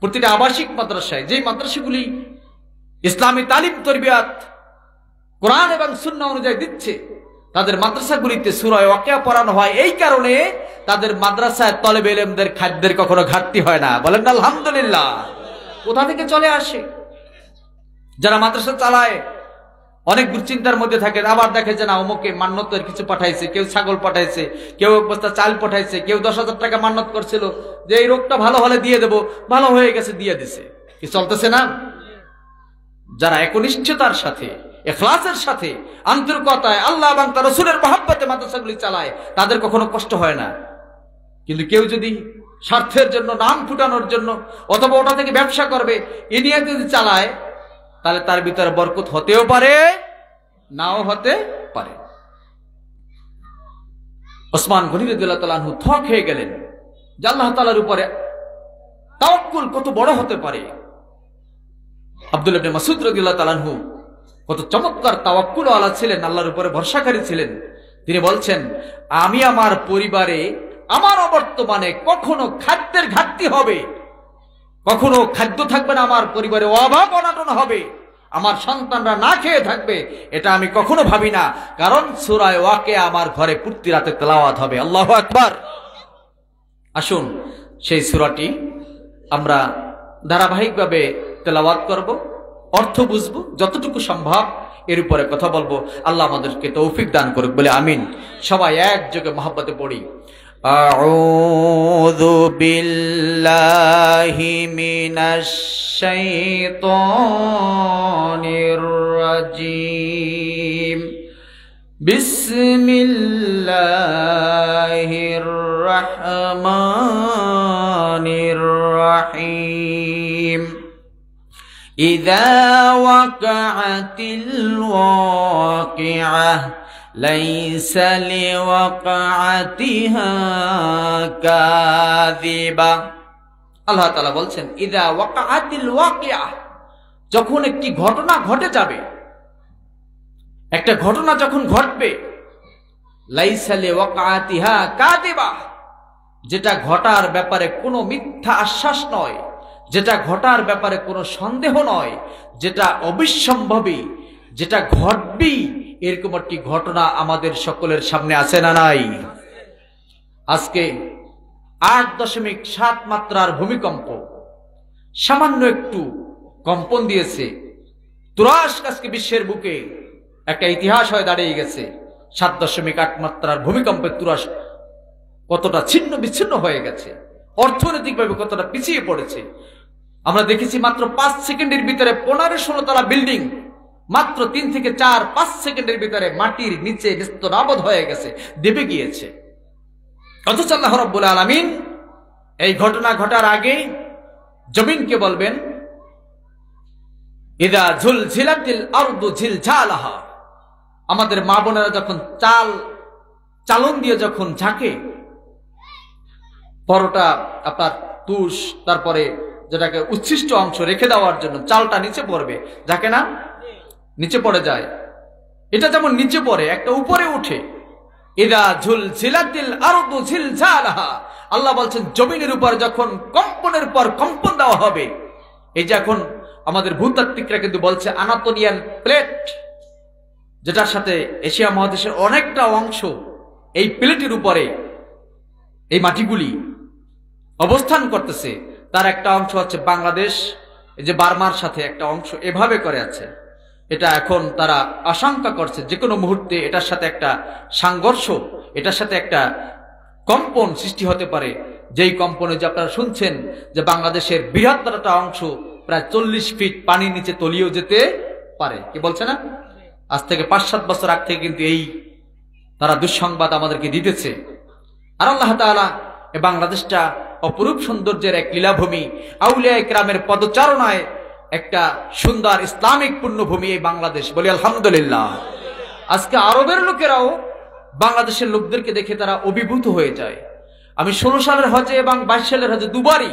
প্রতিটা আবাসিক মাদ্রাসায়, যেই মাদ্রাসাগুলি ইসলামী তালিম তরবিয়াত কোরআন এবং শূন্য অনুযায়ী দিচ্ছে। তাদের মাদ্রাসাগুলিতে সুরায় ওয়াকিয়া পড়ানো হয়। এই কারণে তাদের মাদ্রাসায় তলেব এলেমদের খাদ্যের কখনো ঘাটতি হয় না। বলেন না আলহামদুলিল্লাহ। কোথা থেকে চলে আসে? যারা মাদ্রাসা চালায়, অনেক দুশ্চিন্তার মধ্যে থাকে আবার দেখে যে না, অমুকে মান্যতের কিছু পাঠাইছে, কেউ ছাগল পাঠাইছে, কেউ এক বস্তা চাল পাঠাইছে, কেউ দশ হাজার টাকা মান্যত করছিল যে, এই রোগটা ভালো হলে দিয়ে দেবো। ভালো হয়ে গেছে, দিয়ে দিছে। কি চলতেছে না? যারা একনিষ্ঠতার সাথে, এখলাসের সাথে, আন্তরিকতায় আল্লাহ এবং তার রসুলের মহাব্বতে মাদ্রাসাগুলি চালায়, তাদের কখনো কষ্ট হয় না। কিন্তু কেউ যদি স্বার্থের জন্য, নাম ফুটানোর জন্য, অথবা ওটা থেকে ব্যবসা করবে, এ নিয়ে যদি চালায়, তাহলে তার ভিতরে বরকত হতেও পারে, নাও হতে পারে। ওসমান গনিরুল্লাহ তালাহু থক হয়ে গেলেন যে আল্লাহ তালার উপরে তাওয়াক্কুল কত বড় হতে পারে। আব্দুল ইবনে মাসুদ রাদিয়াল্লাহু তাআলাহু কত চমৎকার তাওয়াক্কুল আলা ছিলেন, আল্লাহর উপরে ভরসাকারী ছিলেন। তিনি বলছেন, আমি আমার পরিবারে আমার অবর্তমানে কখনো খাদ্যের ঘাটতি হবে, কখনো খাদ্য থাকবে না, আমার পরিবারে অভাব অনাটন হবে, আমার সন্তানরা না খেয়ে থাকবে, এটা আমি কখনো ভাবি না, কারণ সুরায় ওয়াকে আমার ঘরে পূর্তি রাতে তেলাওয়াত হবে। আল্লাহ আকবার। আসুন, সেই সুরাটি আমরা ধারাবাহিকভাবে তেলাওয়াত করব অর্থ বুঝব যতটুকু সম্ভব এর উপরে কথা বলবো আল্লাহ আমাদেরকে তৌফিক দান করুক বলে আমিন সবাই একযোগে মহাব্বতে পড়ি أعوذ بالله من الشيطان الرجيم بسم الله الرحمن الرحيم إذا وقعت الواقعة ليس لوقعتها كاذبة আল্লাহ তাআলা বলছেন ইদা ওয়াকাআতিল ওয়াকিয়া যখন একটি ঘটনা ঘটে যাবে একটা ঘটনা যখন ঘটবে লাইসালে ওয়াকাআতিহা কাযিবা যেটা ঘটার ব্যাপারে কোনো মিথ্যা আশ্বাস নয় যেটা ঘটার ব্যাপারে কোনো সন্দেহ নয়, যেটা অবিসম্ভবী, যেটা ঘটবি, এরকম একটি ঘটনা আমাদের সকলের সামনে আছে না নাই? আজকে আট দশমিক সাত মাত্রার ভূমিকম্প, সামান্য একটু কম্পন দিয়েছে। তুরস্ক আজকে বিশ্বের বুকে একটা ইতিহাস হয়ে দাঁড়িয়ে গেছে। সাত দশমিক আট মাত্রার ভূমিকম্পে তুরস্ক কতটা ছিন্ন বিচ্ছিন্ন হয়ে গেছে, অর্থনৈতিকভাবে কতটা পিছিয়ে পড়েছে আমরা দেখেছি মাত্র পাঁচ সেকেন্ডের ভিতরে পনেরো ষোলো তলা বিল্ডিং। মাত্র তিন থেকে চার, পাঁচ সেকেন্ডের ভিতরে মাটির নিচে নিস্তনাবদ হয়ে গেছে দেবে গিয়েছে। অথচ আল্লাহ রব্বুল আলমিন এই ঘটনা ঘটার আগে জমিনকে বলবেন, ইদা ঝুল ঝিলাতিল আরদু ঝিল আমাদের মা বোনেরা যখন চাল, চালন দিয়ে যখন ঝাঁকে, পরোটা, আপনার তুষ, তারপরে যেটাকে উচ্ছিষ্ট অংশ রেখে দেওয়ার জন্য চালটা নিচে পড়বে। যাকে না? নিচে পড়ে যায়। এটা যেমন নিচে পড়ে, একটা উপরে উঠে। এদা ঝুল ঝিলাতিল আরদু ঝিল আল্লাহ বলছেন, জমিনের উপর যখন কম্পনের পর কম্পন দেওয়া হবে, এই যে এখন আমাদের ভূতাত্ত্বিকরা কিন্তু বলছে, আনাতোনিয়ান প্লেট, যেটার সাথে এশিয়া মহাদেশের অনেকটা অংশ, এই প্লেটের উপরে এই মাটিগুলি অবস্থান করতেছে। তার একটা অংশ হচ্ছে বাংলাদেশ, এই যে বার্মার সাথে একটা অংশ এভাবে করে আছে। এটা এখন তারা আশঙ্কা করছে যে কোনো মুহূর্তে এটার সাথে একটা সংঘর্ষ, এটার সাথে একটা কম্পন সৃষ্টি হতে পারে। যেই কম্পনে যে আপনারা শুনছেন যে বাংলাদেশের বৃহত্তর একটা অংশ প্রায় চল্লিশ ফিট পানির নিচে তলিয়েও যেতে পারে। কি বলছে না? আজ থেকে পাঁচ সাত বছর আগ থেকে কিন্তু এই তারা দুঃসংবাদ আমাদেরকে দিতেছে। আর আল্লাহ তাআলা এ বাংলাদেশটা অপরূপ সৌন্দর্যের এক লীলাভূমি। আউলিয়া একরামের পদচারণায় একটা সুন্দর ইসলামিক পূর্ণভূমি এই বাংলাদেশ। বলি আলহামদুলিল্লাহ। আজকে আরবের লোকেরাও বাংলাদেশের লোকদেরকে দেখে তারা অভিভূত হয়ে যায়। আমি ষোলো সালের হজে এবং বাইশ সালের হজে দুবারই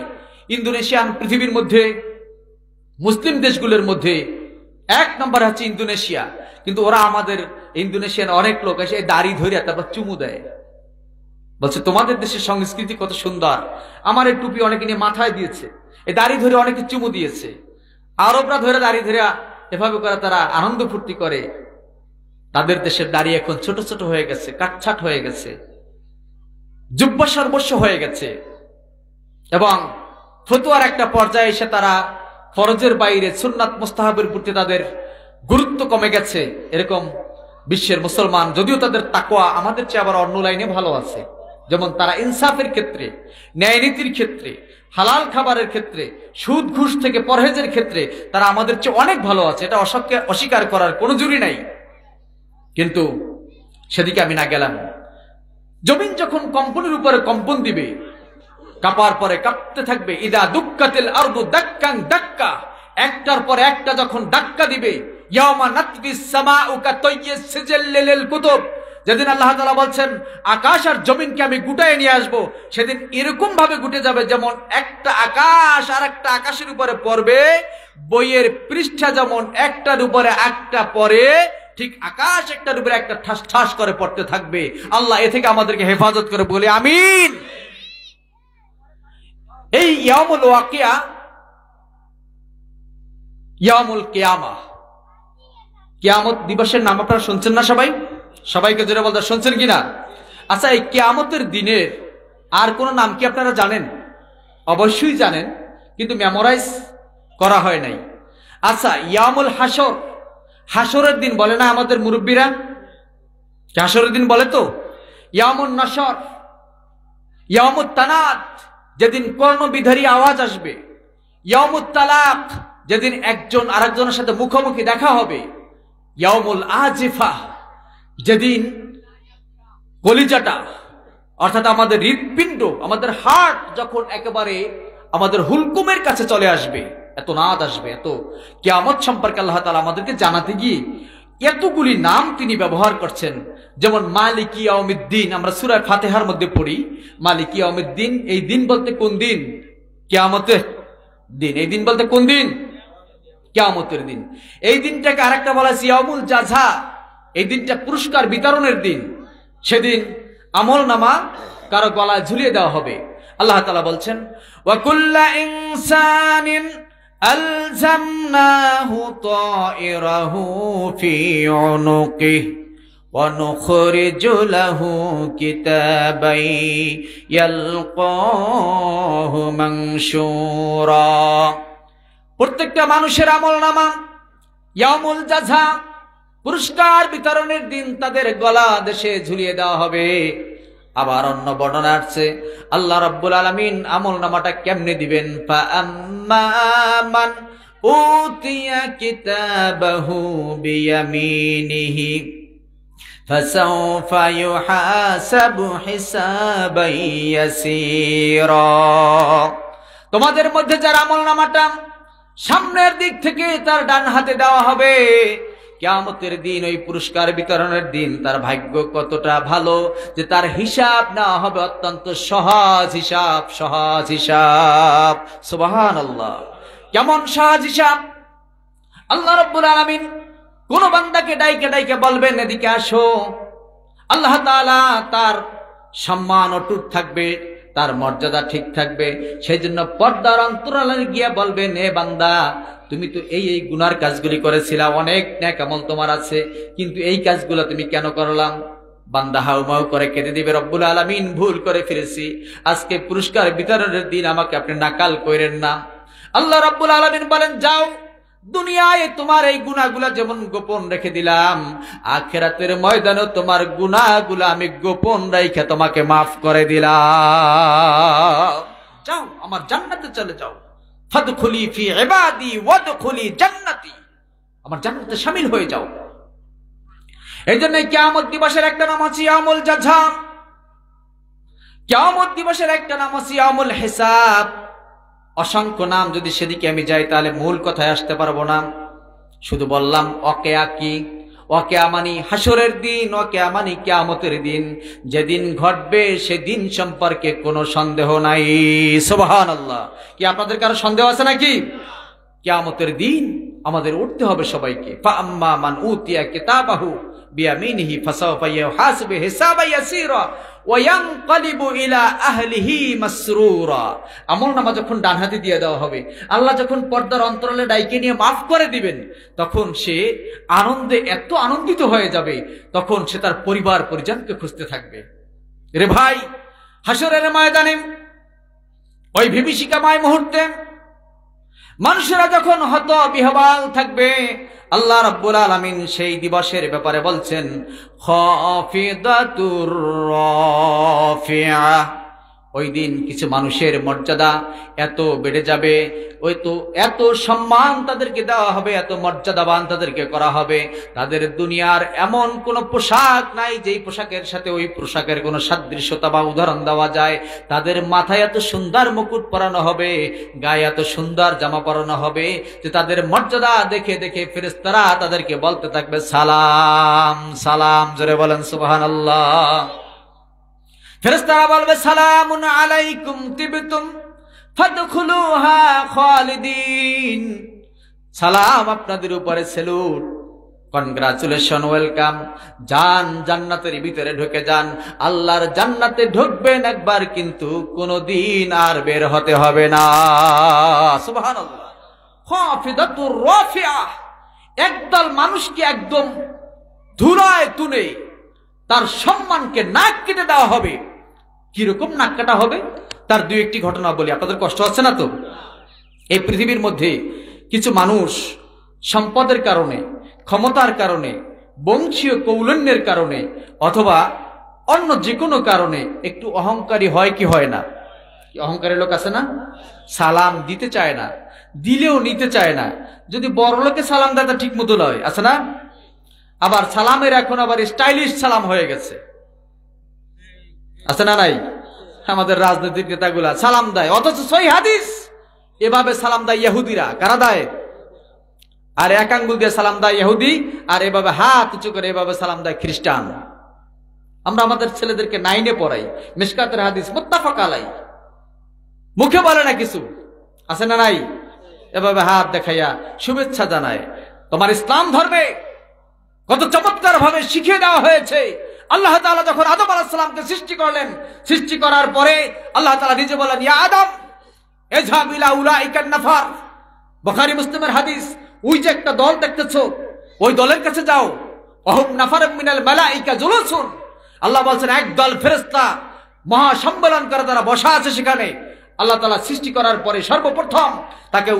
ইন্দোনেশিয়ান পৃথিবীর মধ্যে, মুসলিম দেশগুলোর মধ্যে, এক নম্বর হচ্ছে ইন্দোনেশিয়া। কিন্তু ওরা আমাদের ইন্দোনেশিয়ান অনেক লোক এসে দাড়ি ধরে তারপর চুমু দেয়। বলছে, তোমাদের দেশের সংস্কৃতি কত সুন্দর। আমার এই টুপি অনেকে নিয়ে মাথায় দিয়েছে। এই দাড়ি ধরে অনেকে চুমু দিয়েছে। আরবরা ধরে দাড়ি ধরে এভাবে করে তারা আনন্দ ফুর্তি করে। তাদের দেশের দাড়ি এখন ছোট ছোট হয়ে গেছে, কাটছাট হয়ে গেছে। যুব্য সর্বস্ব হয়ে গেছে। এবং ফতুয়ার একটা পর্যায়ে এসে তারা ফরজের বাইরে সুন্নাত মোস্তাহাবের প্রতি তাদের গুরুত্ব কমে গেছে। এরকম বিশ্বের মুসলমান, যদিও তাদের তাকোয়া আমাদের চেয়ে আবার অন্য লাইনে ভালো আছে। যেমন তারা ইনসাফের ক্ষেত্রে, ন্যায় নীতির ক্ষেত্রে, হালাল খাবারের ক্ষেত্রে, সুদ, ঘুষ থেকে পরহেজের ক্ষেত্রে তারা আমাদের চেয়ে অনেক ভালো আছে। এটা অস্বীকার করার কোনো জুরি নাই। কিন্তু সেদিকে আমি না গেলাম। জমিন যখন কম্পনের উপরে কম্পন দিবে, কাপার পরে কাঁপতে থাকবে, ইদা দুক্কাতিল আরদু দাক্কাং দাক্কা। একটার পর একটা যখন ডাক্কা দিবে ইয়ামা নাতবি নাতবিস সামাউ কাতাইয়িস সিজিল্লিল কুতুব। যেদিন আল্লাহ তালা বলছেন, আকাশ আর জমিনকে আমি গুটায় নিয়ে আসব, সেদিন এরকম ভাবে গুটে যাবে যেমন একটা আকাশ আর একটা আকাশের উপরে পড়বে, বইয়ের পৃষ্ঠা যেমন একটার উপরে একটা পরে ঠিক আকাশ একটার উপরে একটা ঠাস ঠাস করে পড়তে থাকবে। আল্লাহ এ থেকে আমাদেরকে হেফাজত করে বলে, আমিন। এই ইয়ামুল ওয়াকিয়া ইয়ামুল কেয়ামা, কেয়ামত দিবসের নাম আপনারা শুনছেন না সবাই? সবাইকে জোরে বলতে, শুনছেন কিনা? আচ্ছা এই কেয়ামতের দিনের আর কোন নাম কি আপনারা জানেন? অবশ্যই জানেন, কিন্তু মেমোরাইজ করা হয় নাই। আচ্ছা ইয়ামুল হাসর হাসরের দিন বলে না আমাদের মুরব্বীরা? হাসরের দিন বলে তো? ইয়ামুল নসর ইয়ামুত তানাত, যেদিন কর্ণবিধারী আওয়াজ আসবে। ইয়ামুত তালাক, যেদিন একজন আরেকজনের সাথে মুখোমুখি দেখা হবে। ইয়ামুল আজিফা যেদিন কলিজাটা, অর্থাৎ আমাদের হৃৎপিণ্ড, আমাদের হার্ট যখন একেবারে আমাদের হুলকুমের কাছে চলে আসবে, এত নাদ আসবে, এত কেয়ামত সম্পর্কে আল্লাহ তালা আমাদেরকে জানাতে গিয়ে এতগুলি নাম তিনি ব্যবহার করছেন। যেমন মালিক আওমিদ্দিন আমরা সুরায় ফাতেহার মধ্যে পড়ি, মালিকি আওমিদ্দিন এই দিন বলতে কোন দিন? কেয়ামতের দিন। এই দিন বলতে কোন দিন? কেয়ামতের দিন। এই দিনটাকে আরেকটা বলা হয় সিয়ামুল জাঝা এই দিনটা পুরস্কার বিতরণের দিন সেদিন আমল নামা কারো গলায় ঝুলিয়ে দেওয়া হবে আল্লাহ তালা বলছেন ওয়াকুল্লা ইনসানিন ألزمناه طائره في عنقه ونخرج له كتابا يلقاه منشورا প্রত্যেকটা মানুষের আমল নামা ইয়ামুল জাঝা পুরস্কার বিতরণের দিন তাদের গলা দেশে ঝুলিয়ে দেওয়া হবে আবার অন্য বর্ণনা আসছে আল্লাহ রাব্বুল আলামিন আমল নামাটা কেমনে দিবেন ফাআম্মান উতিয়া কিতাবাহু বিয়ামিনিহি فسوف يحاسب حسابا يسيرا তোমাদের মধ্যে যার আমল নামাটা সামনের দিক থেকে তার ডান হাতে দেওয়া হবে কেয়ামতের দিন, ওই পুরস্কার বিতরণের দিন তার ভাগ্য কতটা ভালো যে তার হিসাব না হবে অত্যন্ত সহজ হিসাব সহজ হিসাব। সুবাহান আল্লাহ কেমন সহজ হিসাব? আল্লাহ রব্বুল আলমিন কোন বান্দাকে ডাইকে ডাইকে বলবেন, এদিকে আসো। আল্লাহ তাআলা তার সম্মান অটুট থাকবে, তার মর্যাদা ঠিক থাকবে। সেই জন্য পর্দার অন্তরালে গিয়ে বলবেন, এ বান্দা তুমি তো এই এই গুনার কাজগুলি করেছিলা, অনেক ন্যাক আমল তোমার আছে, কিন্তু এই কাজগুলো তুমি কেন করলাম? বান্দা হাউমাউ করে কেঁদে দিবে রব্বুল আলমিন, ভুল করে ফিরেছি আজকে পুরস্কার বিতরণের দিন আমাকে আপনি নাকাল করেন না। আল্লাহ রব্বুল আলমিন বলেন, যাও, দুনিয়ায় তোমার এই গুণাগুলা যেমন গোপন রেখে দিলাম, আখেরাতের ময়দানে তোমার গুণাগুলা আমি গোপন রেখে তোমাকে মাফ করে দিলাম। যাও, আমার জান্নাতে চলে যাও। ফাদখুলি ফি ইবাদি ওয়াদখুলি জান্নাতি। আমার জান্নাতে শামিল হয়ে যাও। এই জন্য কিয়ামত দিবসের একটা নাম আছে ইয়ামুল জাঝা কিয়ামত দিবসের একটা নাম আছে ইয়ামুল হিসাব। অসংখ্য নাম যদি সেদিকে আমি যাই, তাহলে মূল কথায় আসতে পারব না। শুধু বললাম, অকেয়া কি? অকেয়া মানি হাসরের দিন অকেয়ামানি কেয়ামতের দিন। যেদিন ঘটবে সেদিন সম্পর্কে কোনো সন্দেহ নাই। সোবাহান আল্লাহ কি আপনাদের কারও সন্দেহ আছে নাকি? কেয়ামতের দিন আমাদের উঠতে হবে সবাইকে। পা আম্মা মান উতিয়া কিতাবাহু বিয়ামিনিহি ফাসাওফা ইউহাসিবু হিসাবান ইয়াসীরা, ওয়া ইয়ানকালিবু ইলা আহলিহি মাসরুরা। আমল নামা যখন ডান হাতে দিয়ে দেওয়া হবে, আল্লাহ যখন পর্দার অন্তরালে ডাইকে নিয়ে মাফ করে দিবেন, তখন সে আনন্দে এত আনন্দিত হয়ে যাবে, তখন সে তার পরিবার পরিজনকে খুঁজতে থাকবে। রে ভাই, হাসরের ময়দানে, ওই বিভীষিকাময় মুহূর্তে মানুষেরা যখন হত বিহবাল থাকবে আল্লাহ রাব্বুল আলামিন সেই দিবসের ব্যাপারে বলছেন খাফিদাতুর রাফিআ ওই দিন কিছু মানুষের মর্যাদা এত বেড়ে যাবে, ওই তো এত সম্মান তাদেরকে দেওয়া হবে, এত মর্যাদাবান তাদেরকে করা হবে। তাদের দুনিয়ার এমন কোন পোশাক নাই, যেই পোশাকের সাথে ওই পোশাকের কোনো সাদৃশ্যতা বা উদাহরণ দেওয়া যায়। তাদের মাথায় এত সুন্দর মুকুট পরানো হবে, গায়ে এত সুন্দর জামা পরানো হবে, যে তাদের মর্যাদা দেখে দেখে ফেরেস্তারা তাদেরকে বলতে থাকবে, সালাম সালাম, জোরে বলেন সুবাহান আল্লাহ ফেরেস্তারা বলবে, সালামুন আলাইকুম, তিবতুম ফাদখুলুহা খালিদিন। সালাম আপনাদের উপরে, সেলুট। কনগ্রাচুলেশন ওয়েলকাম যান, জান্নাতের ভিতরে ঢুকে যান। আল্লাহর জান্নাতে ঢুকবেন একবার, কিন্তু কোনদিন আর বের হতে হবে না। রাফিআহ। একদল মানুষকে একদম ধুলায় তুলে তার সম্মানকে নাক কেটে দেওয়া হবে। কীরকম নাক কাটা হবে? তার দুই একটি ঘটনা বলি। আপনাদের কষ্ট হচ্ছে না তো? এই পৃথিবীর মধ্যে কিছু মানুষ সম্পদের কারণে, ক্ষমতার কারণে, বংশীয় কৌলন্যের কারণে, অথবা অন্য যে কোনো কারণে একটু অহংকারী হয় কি হয় না? অহংকারী লোক আছে না? সালাম দিতে চায় না, দিলেও নিতে চায় না। যদি বড় লোকে সালাম দেয় তা ঠিক মতো নয়, আছে না? আবার সালামের এখন আবার স্টাইলিশ সালাম হয়ে গেছে। আছে না নাই? আমাদের রাজনৈতিক নেতাগুলা সালাম দেয়। অথচ সই হাদিস। এভাবে সালাম দেয় ইহুদিরা। কারা দেয়? আর এক আঙ্গুল দিয়ে সালাম দেয় ইহুদি, আর এভাবে হাত উঁচু করে এভাবে সালাম দেয় খ্রিস্টান। আমরা আমাদের ছেলেদেরকে নাইনে পড়াই, মিসকাতের হাদিস, মোত্তাফাক আলাই মুখে বলে না কিছু। আছে না নাই? এভাবে হাত দেখাইয়া শুভেচ্ছা জানায়। তোমার ইসলাম ধর্মে কত চমৎকার ভাবে শিখিয়ে দেওয়া হয়েছে। আল্লাহ তালা যখন আদম আলাহিসামকে সৃষ্টি করলেন, সৃষ্টি করার পরে আল্লাহ তালা নিজে বলেন ইয়া আদম এজহাব ইলা উলাইকান নাফার। বুখারী মুসলিমের হাদিস, ওই যে একটা দল দেখতেছো, ওই দলের কাছে যাও। অহম নাফার মিনাল মালাইকা জুলুসুন। আল্লাহ বলছেন, এক দল ফেরেশতা মহা সম্মেলন করে তারা বসা আছে সেখানে। আল্লাহ তাআলা সৃষ্টি করার পরে সর্বপ্রথম তাকে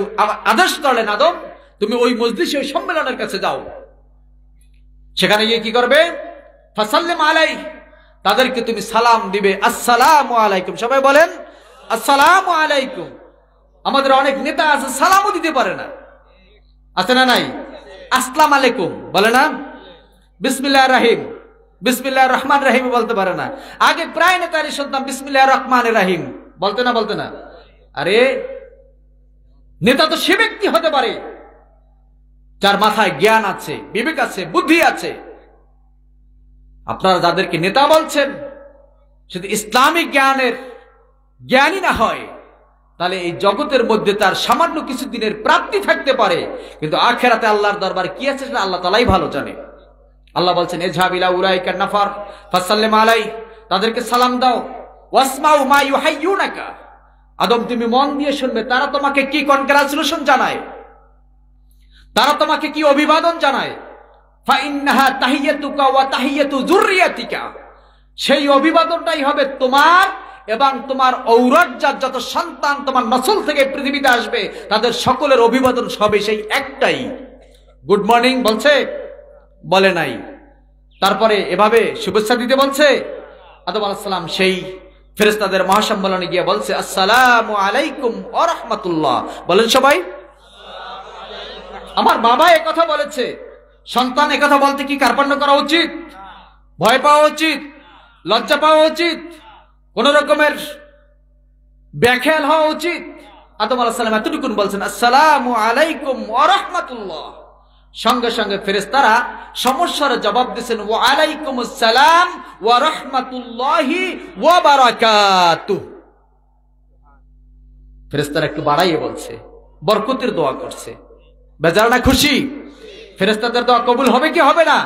আদেশ করলেন, আদম, তুমি ওই মজলিসে ওই সম্মেলনের কাছে যাও। সেখানে গিয়ে কি করবে? ফাসাল্লিম আলাই তাদেরকে তুমি সালাম দিবে। আসসালামু আলাইকুম। সবাই বলেন, আসসালামু আলাইকুম। আমাদের অনেক নেতা আছে, সালামও দিতে পারে না। আছে না নাই? আসসালাম আলাইকুম। বলে না? বিসমিল্লাহ রাহিম। বিসমিল্লাহ রহমান রাহিম বলতে পারে না। আগে প্রায় নেতারই শুনতাম বিসমিল্লাহ রহমান রাহিম। বলতে না বলতে না? আরে, নেতা তো সে ব্যক্তি হতে পারে। যার মাথায় জ্ঞান আছে, বিবেক আছে, বুদ্ধি আছে, আপনারা যাদেরকে নেতা বলছেন শুধু ইসলামিক জ্ঞানের জ্ঞানী না হয়, তাহলে এই জগতের মধ্যে তার সামান্য কিছু দিনের প্রাপ্তি থাকতে পারে, কিন্তু আখেরাতে আল্লাহর দরবার কি আছে সেটা আল্লাহ তালাই ভালো জানে। আল্লাহ বলছেন এঝাবিলা উলাইকা নাফার, ফাসাল্লিম আলাই, তাদেরকে সালাম দাও, ওয়াসমাউ মা ইউহাইয়ুনাকা। আদম, তুমি মন দিয়ে শুনবে, তারা তোমাকে কি কনগ্রাচুলেশন জানায়? তারা তোমাকে কি অভিবাদন জানায়? সেই অভিবাদনটাই হবে তোমার এবং তোমার ঔরজ্জার যত সন্তান তোমার নসল থেকে পৃথিবীতে আসবে, তাদের সকলের অভিবাদন সবে সেই একটাই। গুড মর্নিং বলছে? বলে নাই। তারপরে এভাবে শুভেচ্ছা দিতে বলছে? আদম আলাহিসাল্লাম সেই ফেরেস্তাদের মহাসম্মেলনে গিয়ে বলছে, আসসালামু আলাইকুম ও রহমতুল্লাহ। বলেন সবাই। আমার বাবা কথা বলেছে। সন্তান কথা বলতে কি কার্পণ্য করা উচিত? ভয় পাওয়া উচিত? লজ্জা পাওয়া উচিত? কোন রকমের ব্যাখ্যাল হওয়া উচিত? আদম আলাহ সাল্লাম এতটুকুন বলছেন, আসসালামু আলাইকুম ওরহমতুল্লাহ সঙ্গে সঙ্গে ফেরেস্তারা সমস্যার জবাব দিয়েছেন ও আলাইকুম আসসালাম ওয়া রহমাতুল্লাহি ওয়া বারাকাতুহু। ফেরেস্তারা একটু বাড়াইয়ে বলছে, বরকতের দোয়া করছে। বেচারাটা খুশি। ফেরেস্তাদের দোয়া কবুল হবে কি হবে না?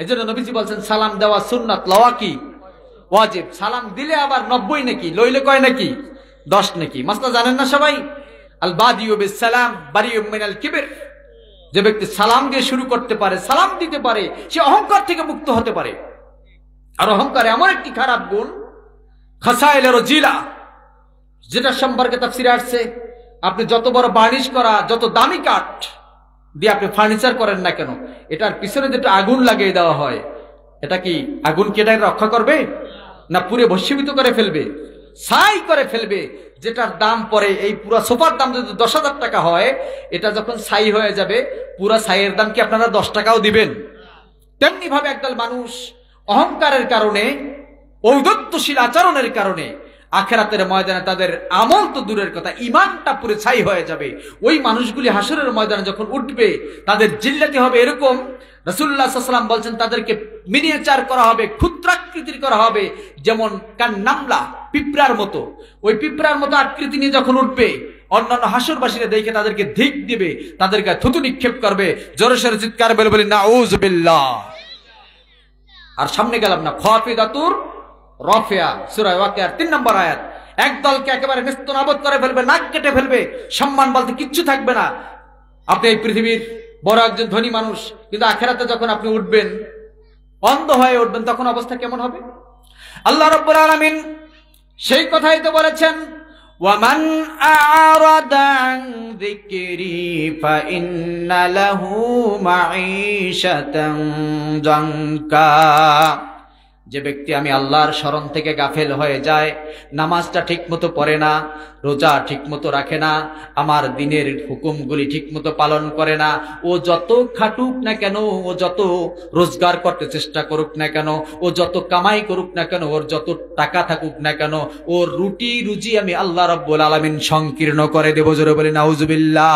এই জন্য নবীজি বলছেন, সালাম দেওয়া সুন্নাত লওয়া কি ওয়াজিব। সালাম দিলে আবার নব্বই নাকি, লইলে কয় নাকি? দশ নাকি। মাসলা জানেন না সবাই? আল বাদিউ বিস সালাম, বারিউ মিনাল কিবির। যে ব্যক্তি সালাম দিয়ে শুরু করতে পারে, সালাম দিতে পারে, সে অহংকার থেকে মুক্ত হতে পারে। আর অহংকার এমন একটি খারাপ গুণ খাসাইলের জিলা, যেটা সম্পর্কে তাফসিরে আসছে, আপনি যত বড় বার্নিশ করা, যত দামি কাঠ দিয়ে আপনি ফার্নিচার করেন না কেন? এটার পিছনে যেটা আগুন লাগিয়ে দেওয়া হয়, এটা কি আগুন কি এটাকে রক্ষা করবে? না পুরে ভস্মীভূত করে ফেলবে? ছাই করে ফেলবে? যেটার দাম পরে এই পুরো সোফার দাম যদি দশ হাজার টাকা হয়, এটা যখন ছাই হয়ে যাবে, পুরা ছাইয়ের দাম কি আপনারা দশ টাকাও দিবেন? তেমনি ভাবে একদল মানুষ অহংকারের কারণে ঔদত্যশীল আচরণের কারণে আখেরাতের ময়দানে তাদের আমল তো দূরের কথা ইমানটা পুরো ছাই হয়ে যাবে। ওই মানুষগুলি হাসরের ময়দানে যখন উঠবে, তাদের জিল্লাতে হবে এরকম। রসুল্লাহ সাল্লাম বলছেন, তাদেরকে মিনিয়েচার করা হবে, ক্ষুদ্রাকৃতির করা হবে, যেমন কান নামলা পিঁপড়ার মতো। ওই পিঁপড়ার মতো আকৃতি নিয়ে যখন উঠবে, অন্যান্য হাসুরবাসীরা দেখে তাদেরকে ধিক দিবে, তাদের গায়ে থুতু নিক্ষেপ করবে, জোরে সরে চিৎকার বলে বলি না আর সামনে গেলাম না খোয়াফি খাফিদাতুর রফিয়া সূরা ওয়াকিয়ার তিন নম্বর আয়াত। এক দলকে একেবারে নিস্তনাবদ করে ফেলবে, নাক কেটে ফেলবে, সম্মান বলতে কিচ্ছু থাকবে না। আপনি এই পৃথিবীর বড় একজন ধনী মানুষ, কিন্তু আখেরাতে যখন আপনি উঠবেন, অন্ধ হয়ে উঠবেন, তখন অবস্থা কেমন হবে? আল্লাহ রব্বুল আলামিন সেই কথাই তো বলেছেন, ওয়ামান আন যিকরি ফাইন্না লাহু মাঈশাতান জানকা। যে ব্যক্তি আমি আল্লাহর স্মরণ থেকে গাফেল হয়ে যায়, নামাজটা ঠিকমতো পড়ে না, রোজা ঠিকমতো রাখে না, আমার দিনের হুকুমগুলি ঠিকমতো পালন করে না, ও যত খাটুক না কেন, ও যত রোজগার করতে চেষ্টা করুক না কেন, ও যত কামাই করুক না কেন, ওর যত টাকা থাকুক না কেন, ওর রুটি রুজি আমি আল্লাহ রব্বুল আলমিন সংকীর্ণ করে দেবো, জোরে বলি নাউজুবিল্লাহ।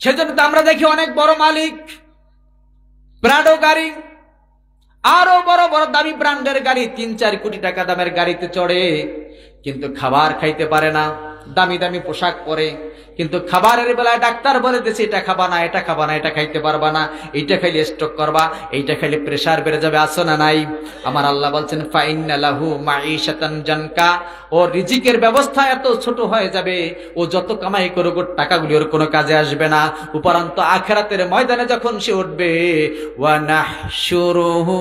সেজন্য তো আমরা দেখি অনেক বড় মালিক প্রাডো গাড়ি আরও বড় বড় দামি ব্র্যান্ডের গাড়ি, তিন চার কোটি টাকা দামের গাড়িতে চড়ে, কিন্তু খাবার খাইতে পারে না। দামি দামি পোশাক পরে, কিন্তু খাবারের বেলায় ডাক্তার বলে দিয়েছে এটা খাবা না, এটা খাবা না, এটা খাইতে পারবা না, এইটা খাইলে স্ট্রোক করবা, এইটা খাইলে প্রেসার বেড়ে যাবে আসো না নাই? আমার আল্লাহ বলছেন ফাইন ফাইনালাহু মাঈশাতান জানকা ও রিজিকের ব্যবস্থা এত ছোট হয়ে যাবে, ও যত কামাই করুক টাকাগুলি ওর কোনো কাজে আসবে না। উপরান্ত আখেরাতের ময়দানে যখন সে উঠবে ওয়া নাহশুরুহু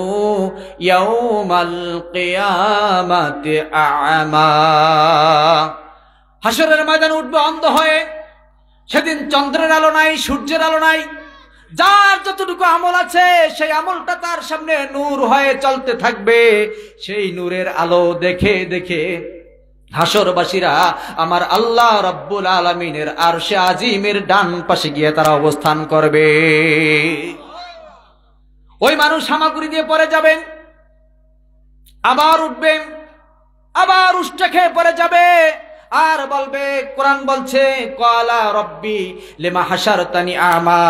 ইয়াউমাল কিয়ামাতি আ'মা হাসরের ময়দানে উঠবে অন্ধ হয়ে। সেদিন চন্দ্রের আলো নাই, সূর্যের আলো নাই। যার যতটুকু আমল আছে, সেই আমলটা তার সামনে নূর হয়ে চলতে থাকবে। সেই নূরের আলো দেখে দেখে হাসরবাসীরা আমার আল্লাহ রব্বুল আলমিনের আর সে আজিমের ডান পাশে গিয়ে তারা অবস্থান করবে। ওই মানুষ হামাগুড়ি দিয়ে পরে যাবেন, আবার উঠবেন, আবার উষ্টা খেয়ে পরে যাবে। আর বলবে, কোরআন বলছে, কলা রব্বি লেমা হাসার তানি আমা।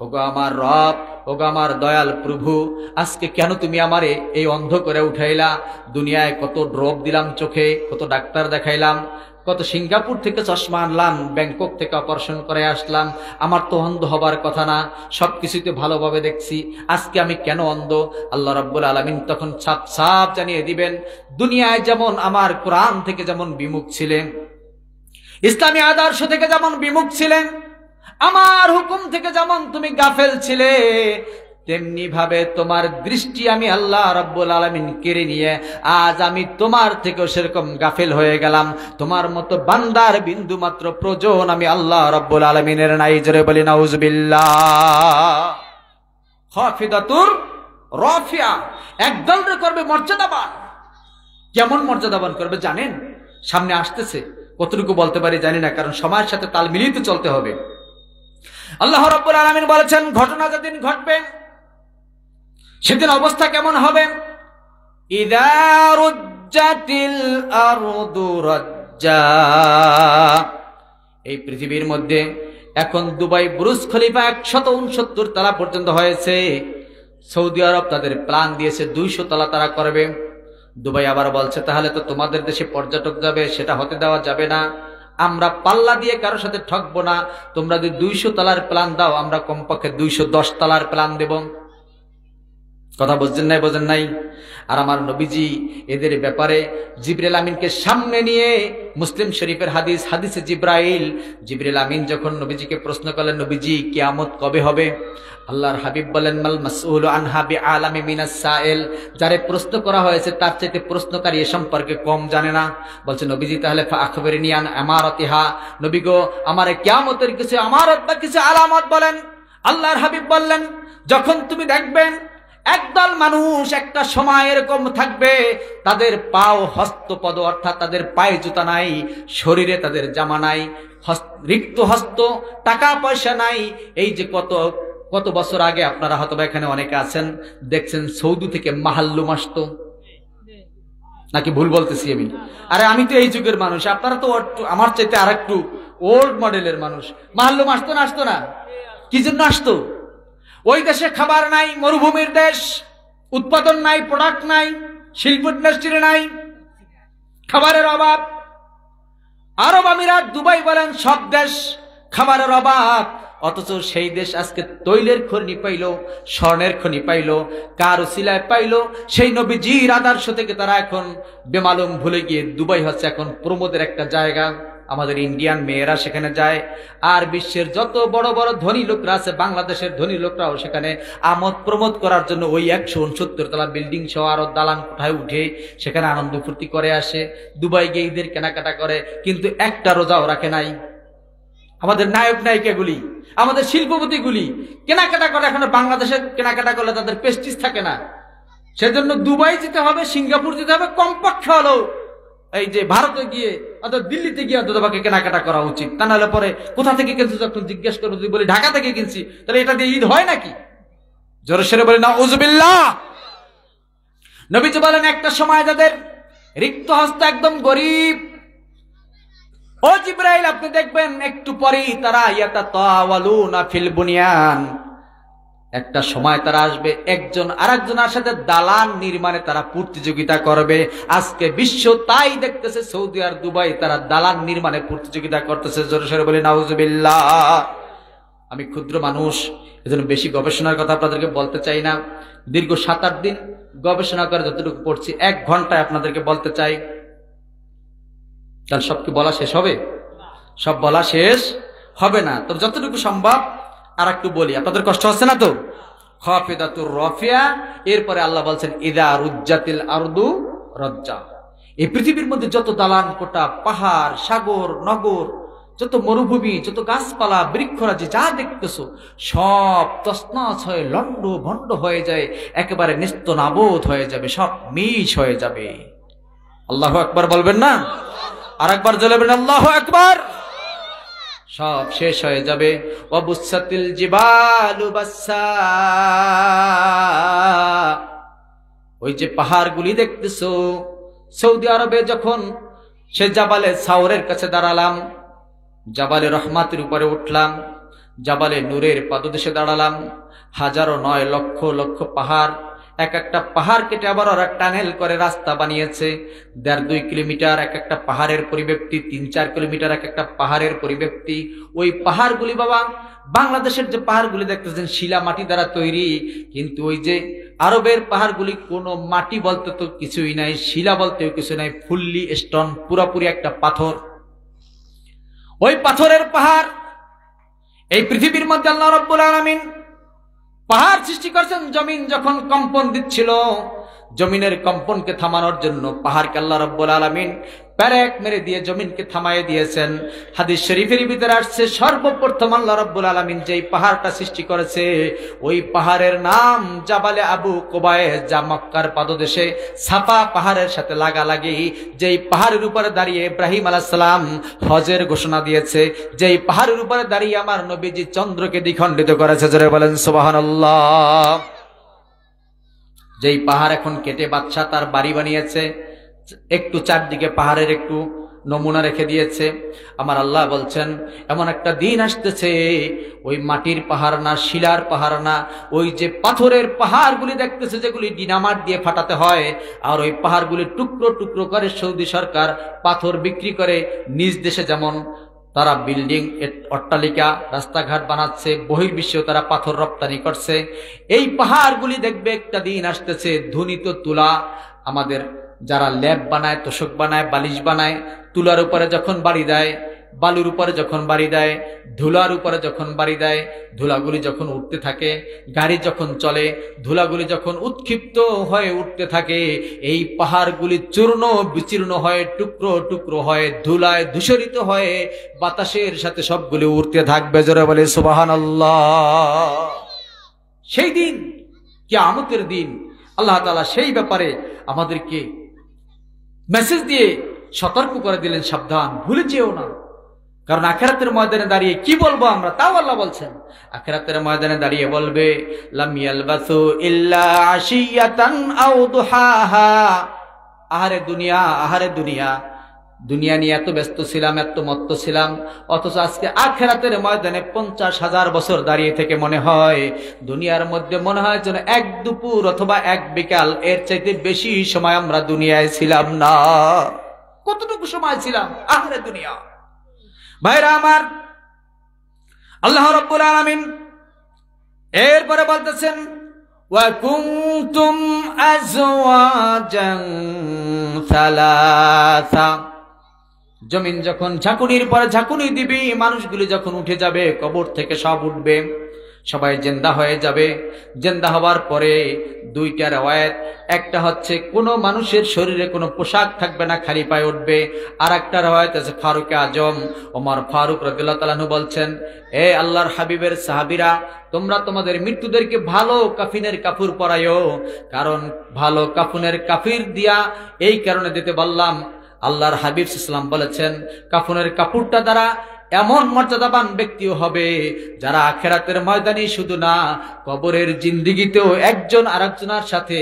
ওগো আমার রব, ওগো আমার দয়াল প্রভু, আজকে কেন তুমি আমারে এই অন্ধ করে উঠাইলা? দুনিয়ায় কত ড্রপ দিলাম চোখে, কত ডাক্তার দেখাইলাম। কত সিঙ্গাপুর থেকে চশমা আনলাম, ব্যাংকক থেকে অপারেশন করে আসলাম। আমার তো অন্ধ হবার কথা না সব কিছুতে ভালোভাবে দেখছি। আজকে আমি কেন অন্ধ? আল্লাহ রব্বুল আলমিন তখন ছাপ ছাপ জানিয়ে দিবেন, দুনিয়ায় যেমন আমার কোরআন থেকে যেমন বিমুখ ছিলেন, ইসলামী আদর্শ থেকে যেমন বিমুখ ছিলেন, আমার হুকুম থেকে যেমন তুমি গাফেল ছিলে তেমনি ভাবে তোমার দৃষ্টি আমি আল্লাহ রব্বুল আলমিন কেড়ে নিয়ে আজ আমি তোমার থেকেও সেরকম গাফেল হয়ে গেলাম। তোমার মতো বান্দার বিন্দু মাত্র প্রয়োজন আমি আল্লাহ রব্বুল আলমিনের নাই। জোরে বলি, নাউজবিল্লাহ। হফিদাতুর রফিয়া। একদল করবে মর্যাদাবান। কেমন মর্যাদাবান করবে জানেন? সামনে আসতেছে। কতটুকু বলতে পারি জানি না, কারণ সময়ের সাথে তাল মিলিয়ে চলতে হবে। আল্লাহ রব্বুল আলমিন বলেছেন, ঘটনা যেদিন ঘটবে সেদিন অবস্থা কেমন হবে? এই পৃথিবীর মধ্যে এখন দুবাই ব্রুজ খলিফা একশত উনসত্তর তালা পর্যন্ত হয়েছে। সৌদি আরব তাদের প্ল্যান দিয়েছে দুইশো তলা তারা করবে। দুবাই আবার বলছে, তাহলে তো তোমাদের দেশে পর্যটক যাবে, সেটা হতে দেওয়া যাবে না। আমরা পাল্লা দিয়ে কারোর সাথে ঠকবো না। তোমরা যদি দুইশো তলার প্ল্যান দাও, আমরা কমপক্ষে দুইশো দশ তলার প্ল্যান দেব। কথা বুঝছেন নাই, বোঝেন নাই? আর আমার নবীজি এদের ব্যাপারে জিবরেল আমিনকে সামনে নিয়ে মুসলিম শরীফের হাদিস, হাদিসে জিব্রাইল। জিবরেল আমিন যখন নবীজিকে প্রশ্ন করলেন, নবীজি, কিয়ামত কবে হবে? আল্লাহর হাবিব বলেন, মাল মাসউল আনহাবি আলামি মিনাস সাইল। যারে প্রশ্ন করা হয়েছে, তার চাইতে প্রশ্নকারী এ সম্পর্কে কম জানে না। বলছে, নবীজি, তাহলে আখবরে নিয়ান আমারতিহা। নবী গো, আমার কিয়ামতের কিছু আমারত বা কিছু আলামত বলেন। আল্লাহর হাবিব বললেন, যখন তুমি দেখবেন একদল মানুষ একটা সময় এরকম থাকবে, তাদের পাও হস্তপদ, অর্থাৎ তাদের পায়ে জুতা নাই, শরীরে তাদের জামা নাই রিক্ত হস্ত, টাকা পয়সা নাই। এই যে কত কত বছর আগে আপনারা হয়তো এখানে অনেকে আছেন, দেখছেন সৌদি থেকে মাহাল্লুম আসতো। নাকি ভুল বলতেছি আমি? আরে আমি তো এই যুগের মানুষ, আপনারা তো আমার চাইতে আর একটু ওল্ড মডেলের মানুষ। মাহাল্লুম আসতো না আসতো না? কি জন্য আসতো? ওই দেশে খাবার নাই, মরুভূমির দেশ, উৎপাদন নাই প্রোডাক্ট নাই শিল্প ইন্ডাস্ট্রি নাই, খাবারের অভাব। আরব আমিরাত, দুবাই বলেন, সব দেশ খাবারের অভাব, অথচ সেই দেশ আজকে তৈলের খনি পাইল, স্বর্ণের খনি পাইল, কার উসিলায় পাইল, সেই নবীজির আদর্শ থেকে তারা এখন বেমালুম ভুলে গিয়ে দুবাই হচ্ছে এখন প্রমোদের একটা জায়গা। আমাদের ইন্ডিয়ান মেয়েরা সেখানে যায়। আর বিশ্বের যত বড় বড় ধনী লোকরা আছে, বাংলাদেশের ধনী লোকরাও সেখানে আমোদ প্রমোদ করার জন্য ওই একশো উনসত্তর তলা বিল্ডিং সহ আরও দালান কোঠায় উঠে সেখানে আনন্দ ফুর্তি করে আসে। দুবাই গিয়ে ঈদের কেনাকাটা করে, কিন্তু একটা রোজাও রাখে নাই। আমাদের নায়ক নায়িকাগুলি, আমাদের শিল্পপতিগুলি কেনাকাটা করে, এখন বাংলাদেশে কেনাকাটা করলে তাদের পেস্টিস থাকে না। সেজন্য দুবাই যেতে হবে, সিঙ্গাপুর যেতে হবে, কমপক্ষে হলেও এই যে ভারতে গিয়ে অর্থাৎ দিল্লিতে গিয়ে অন্তত বাকি কেনাকাটা করা উচিত। তা নাহলে পরে কোথা থেকে কিনছো যখন জিজ্ঞেস করব, যদি বলি ঢাকা থেকে কিনছি, তাহলে এটা দিয়ে ঈদ হয় নাকি? জোরে সেরে বলে না উজবিল্লাহ নবীজি বলেন, একটা সময় যাদের রিক্ত হস্ত একদম গরিব। ও জিব্রাইল, আপনি দেখবেন একটু পরেই তারা ইয়াতা ফিল বুনিয়ান। একটা সময় তারা আসবে, একজন আরেকজনের সাথে দালান নির্মাণে তারা প্রতিযোগিতা করবে। আজকে বিশ্ব তাই দেখতেছে, সৌদি আর দুবাই তারা দালান নির্মাণে প্রতিযোগিতা করতেছে। জোরে বলে, নাউজুবিল্লাহ। আমি ক্ষুদ্র মানুষ, এজন্য বেশি গবেষণার কথা আপনাদেরকে বলতে চাই না। দীর্ঘ সাত আট দিন গবেষণা করে যতটুকু পড়ছি, এক ঘন্টায় আপনাদেরকে বলতে চাই। তাহলে সব কি বলা শেষ হবে? সব বলা শেষ হবে না। তবে যতটুকু সম্ভব আর একটু বলি, আপনাদের কষ্ট হচ্ছে না তো? খফিদাতুর রফিয়া, এরপরে আল্লাহ বলছেন, ইদা রুজ্জাতিল আরদু রজ্জা। এই পৃথিবীর মধ্যে যত দালান কোটা পাহাড়, সাগর, নগর, যত মরুভূমি, যত গাছপালা, বৃক্ষরাজি, যা দেখতেছো, সব তসনাস হয়ে লন্ড ভন্ড হয়ে যায়, একেবারে নিস্ত নাবোধ হয়ে যাবে, সব মিশ হয়ে যাবে। আল্লাহ একবার বলবেন না? আর একবার জ্বলবেন আল্লাহ একবার সব শেষ হয়ে যাবে। অবুসাতিল জিবালু বাসা ওই যে পাহাড়গুলি দেখতেছো, সৌদি আরবে যখন সে জাবালে সাউরের কাছে দাঁড়ালাম, জাবালে রহমাতের উপরে উঠলাম, জাবালে নূরের পাদদেশে দাঁড়ালাম, হাজারো নয় লক্ষ লক্ষ পাহাড় এক একটা পাহাড় কেটে আবার ওরা টানেল করে রাস্তা বানিয়েছে। দেড় দুই কিলোমিটার এক একটা পাহাড়ের পরিব্যক্তি তিন চার কিলোমিটার এক একটা পাহাড়ের পরিব্যক্তি ওই পাহাড়গুলি বাবা, বাংলাদেশের যে পাহাড়গুলি দেখতেছেন, শিলা মাটি দ্বারা তৈরি, কিন্তু ওই যে আরবের পাহাড়গুলি কোনো মাটি বলতে তো কিছুই নাই, শিলা বলতেও কিছু নাই, ফুল্লি স্টোন, পুরাপুরি একটা পাথর। ওই পাথরের পাহাড়, এই পৃথিবীর মধ্যে আল্লাহ রব্বুল আলমিন পাহাড় সৃষ্টি করছেন, জমিন যখন কম্পন দিচ্ছিল, জমিনের কম্পনকে থামানোর জন্য পাহাড়কে আল্লাহ রব্বুল আলমিন প্যারেক মেরে দিয়ে জমিনকে থামাই দিয়েছেন। হাদিস শরীফের ভিতরে আসছে, সর্বপ্রথম আল্লাহ রব্বুল আলমিন যেই পাহাড়টা সৃষ্টি করেছে, ওই পাহাড়ের নাম জাবালে আবু কোবায়ে যা মক্কার পাদদেশে ছাপা পাহাড়ের সাথে লাগালাগি। যেই পাহাড়ের উপরে দাঁড়িয়ে ইব্রাহিম আলাহাম হজের ঘোষণা দিয়েছে, যেই পাহাড়ের উপরে দাঁড়িয়ে আমার নবীজি চন্দ্রকে দ্বিখণ্ডিত করেছে, জোরে বলেন সোবাহান যেই পাহাড় এখন কেটে বাচ্চা তার বাড়ি বানিয়েছে একটু চারদিকে পাহাড়ের একটু নমুনা রেখে দিয়েছে। আমার আল্লাহ বলছেন, এমন একটা দিন আসতেছে, ওই মাটির পাহাড় না, শিলার পাহাড় না, ওই যে পাথরের পাহাড়গুলি দেখতেছে, যেগুলি ডিনামার দিয়ে ফাটাতে হয়, আর ওই পাহাড়গুলি টুকরো টুকরো করে সৌদি সরকার পাথর বিক্রি করে নিজ দেশে যেমন তারা বিল্ডিং অট্টালিকা, রাস্তাঘাট বানাচ্ছে, বহির্বিশ্বেও তারা পাথর রপ্তানি করছে। এই পাহাড়গুলি দেখবে, একটা দিন আসতেছে, ধুনিত তুলা, আমাদের যারা ল্যাব বানায়, তোষক বানায়, বালিশ বানায়, তুলার উপরে যখন বাড়ি দেয়, বালুর উপরে যখন বাড়ি দেয়, ধুলার উপরে যখন বাড়ি দেয়, ধুলাগুলি যখন উঠতে থাকে, গাড়ি যখন চলে, ধুলাগুলি যখন উৎক্ষিপ্ত হয়ে উঠতে থাকে, এই পাহাড়গুলি চূর্ণ বিচীর্ণ হয়ে, টুকরো টুকরো হয়ে, ধুলায় ধূসরিত হয়ে, বাতাসের সাথে সবগুলি উঠতে থাকবে, জোরে বলে সুবাহান সেই দিন কি আমতের দিন, আল্লাহ তালা সেই ব্যাপারে আমাদেরকে মেসেজ দিয়ে সতর্ক করে দিলেন, সাবধান, ভুলে যেও না। কারণ আখেরাতের ময়দানে দাঁড়িয়ে কি বলব আমরা? তাও আল্লাহ বলছেন, আখেরাতের ময়দানে দাঁড়িয়ে বলবে আহারে দুনিয়া আহারে দুনিয়া। দুনিয়া নিয়ে এত ব্যস্ত ছিলাম এত মত্ত ছিলাম অথচ আজকে আখেরাতের ময়দানে পঞ্চাশ হাজার বছর দাঁড়িয়ে থেকে মনে হয় দুনিয়ার মধ্যে মনে হয় যেন এক দুপুর অথবা এক বিকাল এর চাইতে বেশি সময় আমরা দুনিয়ায় ছিলাম না কতটুকু সময় ছিলাম আহরে দুনিয়া ভাইরা আমার আল্লাহ রব্বুল আলামিন এরপরে বলতেছেন وَكُنْتُمْ أَزْوَاجًا ثَلَاثًا জমিন যখন ঝাঁকুনির পরে ঝাঁকুনি দিবি, মানুষগুলি যখন উঠে যাবে, কবর থেকে সব উঠবে, সবাই জেন্দা হয়ে যাবে। জেন্দা হওয়ার পরে দুইটা রেওয়ায়ত, একটা হচ্ছে কোনো মানুষের শরীরে কোনো পোশাক থাকবে না, খালি পায়ে উঠবে। আর একটা রেওয়ায়ত আছে ফারুক আজম। ওমর ফারুক রদুল্লাহ তালানু বলছেন, এ আল্লাহর হাবিবের সাহাবিরা, তোমরা তোমাদের মৃত্যুদেরকে ভালো কাফিনের কাপুর পরায়ও কারণ ভালো কাফুনের কাফির দিয়া এই কারণে দিতে বললাম আল্লাহর হাবিব ইসলাম বলেছেন, কাফনের কাপড়টা দ্বারা এমন মর্যাদাবান ব্যক্তিও হবে যারা আখেরাতের ময়দানে শুধু না, কবরের জিন্দিগিতেও একজন আরেকজনের সাথে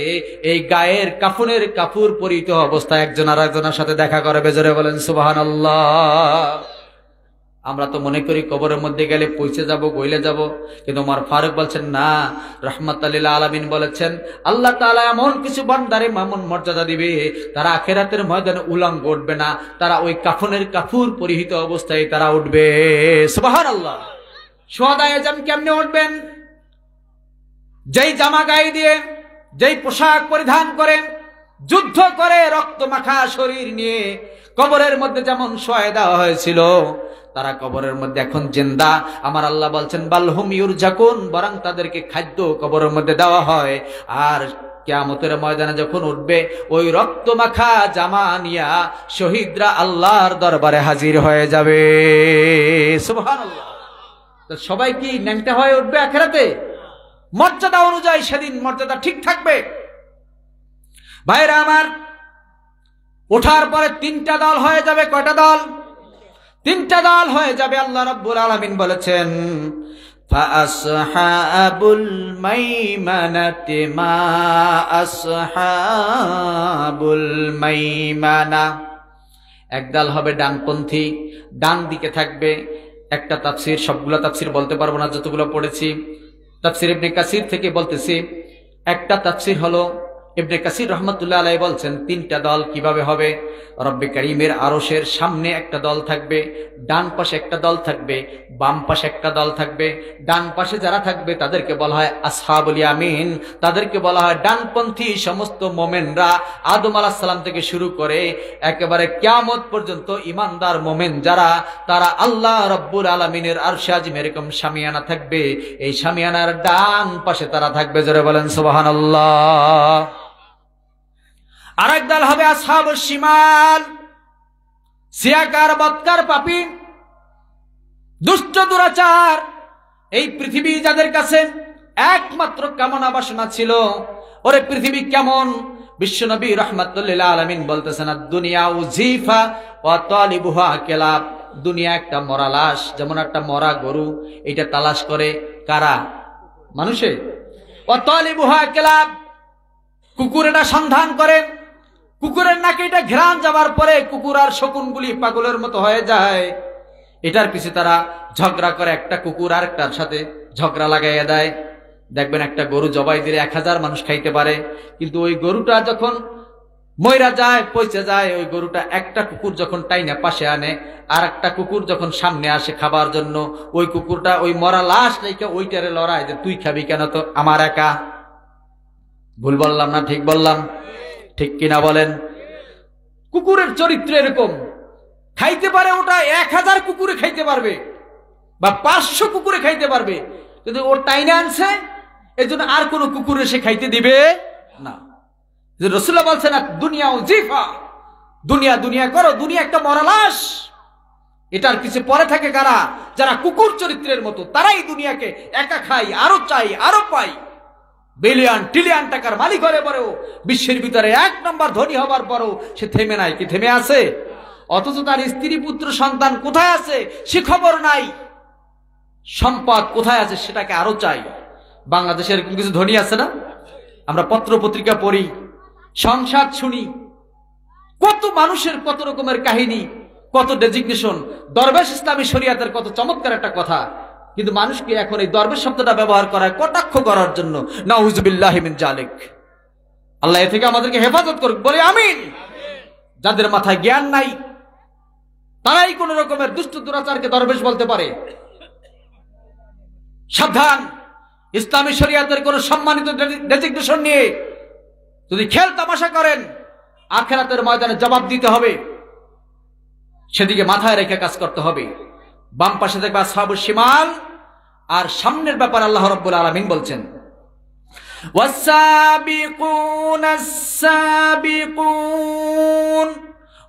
এই গায়ের কাফনের কাপুর পরিত অবস্থায় একজন আরেকজনের সাথে দেখা করে বেজরে বলেন সুবাহান আমরা তো মনে করি কবরের মধ্যে গেলে পৌঁছে যাব, গইলে যাব। কিন্তু আমার ফারুক বলছেন, না রহমত আল্লাহ আলমিন বলেছেন, আল্লাহ তালা এমন কিছু বান্দারে মামুন মর্যাদা দিবে, তারা আখেরাতের ময়দানে উলঙ্গ উঠবে না, তারা ওই কাফনের কাফুর পরিহিত অবস্থায় তারা উঠবে। সুবাহান আল্লাহ সোয়াদায় কেমনে উঠবেন? যেই জামা গায়ে দিয়ে, যেই পোশাক পরিধান করেন যুদ্ধ করে রক্ত মাখা শরীর নিয়ে কবরের মধ্যে যেমন শোয় দেওয়া হয়েছিল, তারা কবরের মধ্যে এখন জিন্দা। আমার আল্লাহ বলছেন বালহুম ইউরজাকুন বরং তাদেরকে খাদ্য কবরের মধ্যে দেওয়া হয়। আর কেয়ামতের ময়দানে যখন উঠবে, ওই রক্ত মাখা জামা নিয়া শহীদরা আল্লাহর দরবারে হাজির হয়ে যাবে। তো সবাই কি ন্যাংটা হয়ে উঠবে আখেরাতে? মর্যাদা অনুযায়ী সেদিন মর্যাদা ঠিক থাকবে। ভাইরা আমার, ওঠার পরে তিনটা দল হয়ে যাবে, কয়টা দল? তিনটা দল হয়ে যাবে, আল্লাহ রব্বুল আলমিন বলেছেন ফাসহাবুল মাইমানাতে মা আসহাবুল মাইমানা। একদল হবে ডানপন্থী, ডান দিকে থাকবে, একটা তাফসির, সবগুলো তাফসির বলতে পারব না, যতগুলো পড়েছি। তাফসির ইবনে কাসির থেকে বলতেছি, একটা তাফসির হলো ইবনে কাসির রহমতুল্লাহ আলাই বলছেন, তিনটা দল কীভাবে হবে? রব্বে করিমের আরসের সামনে একটা দল থাকবে, ডান পাশে একটা দল থাকবে, বাম পাশে একটা দল থাকবে। ডান পাশে যারা থাকবে, তাদেরকে বলা হয় আসহাবুল আমিন তাদেরকে বলা হয় ডানপন্থী সমস্ত মোমেনরা। আদম আলাহ সালাম থেকে শুরু করে একেবারে ক্যামত পর্যন্ত ইমানদার মোমেন যারা, তারা আল্লাহ রব্বুল আলমিনের আর শাজিম এরকম সামিয়ানা থাকবে। এই সামিয়ানার ডান পাশে তারা থাকবে, জোরে বলেন সুবাহান আল্লাহ আরেক দল হবে আসহাব শিমাল। সিয়াকার, বৎকার, পাপি। দুষ্ট, দুরাচার। এই পৃথিবী যাদের কাছে একমাত্র কামনা বাসনা ছিল, ওরে পৃথিবী কেমন? বিশ্বনবী রহমতুল্লাহ আলমিন বলতেছেন দুনিয়া উজিফা ও তলিবুহা কেলাব। দুনিয়া একটা মরা লাশ, যেমন একটা মরা গরু, এটা তালাশ করে কারা? মানুষে। ও তলিবুহা কেলাব। কুকুর এটা সন্ধান করে। কুকুরের নাকি এটা ঘেরান যাবার পরে কুকুর আর শকুনগুলি পাগলের মতো হয়ে যায়। এটার পিছে তারা ঝগড়া করে, একটা কুকুর আর একটার সাথে ঝগড়া লাগাইয়া দেয়। দেখবেন একটা গরু জবাই দিলে এক হাজার মানুষ খাইতে পারে। কিন্তু ওই গরুটা যখন ময়রা যায় পয়সে যায়, ওই গরুটা একটা কুকুর যখন টাইনা পাশে আনে, আর একটা কুকুর যখন সামনে আসে খাবার জন্য, ওই কুকুরটা ওই মরা লাশ রেখে ওইটারে লড়ায় যে, তুই খাবি কেন তো? আমার একা? ভুল বললাম না, ঠিক বললাম। ঠিক কিনা বলেন? কুকুরের চরিত্র এরকম। খাইতে পারে ওটা এক হাজার কুকুরে খাইতে পারবে বা পাঁচশো কুকুরে খাইতে পারবে। কিন্তু ওর টাইনে আনছে এই জন্য আর কোনো কুকুরে সে খাইতে দিবে না। যে রসুল্লাহ বলছে না দুনিয়া জিফা দুনিয়া দুনিয়া করো, দুনিয়া একটা মরালাস। এটার কিছু পরে থাকে কারা? যারা কুকুর চরিত্রের মতো, তারাই দুনিয়াকে একা খাই আরও চাই আরও পাই বিলিয়ন ট্রিলিয়ন টাকার মালিক হলে পরেও বিশ্বের ভিতরে এক নম্বর ধনী হবার পরও সে থেমে নাই। কি থেমে আছে? অথচ তার স্ত্রী, পুত্র, সন্তান কোথায় আছে? সে খবর নাই। সম্পদ কোথায় আছে সেটাকে আরও চাই। বাংলাদেশের কিছু ধনী আছে না? আমরা পত্র পত্রিকা পড়ি, সংসার শুনি। কত মানুষের কত রকমের কাহিনী, কত ডেজিগনেশন। দরবেশ ইসলামী শরিয়াতের কত চমৎকার একটা কথা। কিন্তু মানুষকে এখন এই দরবেশ শব্দটা ব্যবহার করায় কটাক্ষ করার জন্য। নাউজুবিল্লাহ মিন জালিক। আল্লাহ এ থেকে আমাদেরকে হেফাজত করুক। বলে, আমিন। যাদের মাথায় জ্ঞান নাই, তারাই কোন রকমের দুষ্ট দুরাচারকে দরবেশ বলতে পারে। সাবধান। ইসলামী শরিয়াতের কোন সম্মানিত ডেজিগনেশন নিয়ে যদি খেল তামাশা করেন, আখেরাতের ময়দানে জবাব দিতে হবে। সেদিকে মাথায় রেখে কাজ করতে হবে। বাম পাশে দেখবে আসহাবুল শিমাল আর সামনের ব্যাপার আল্লাহ রব্বুল আলমিন বলছেন والسابقون السابقون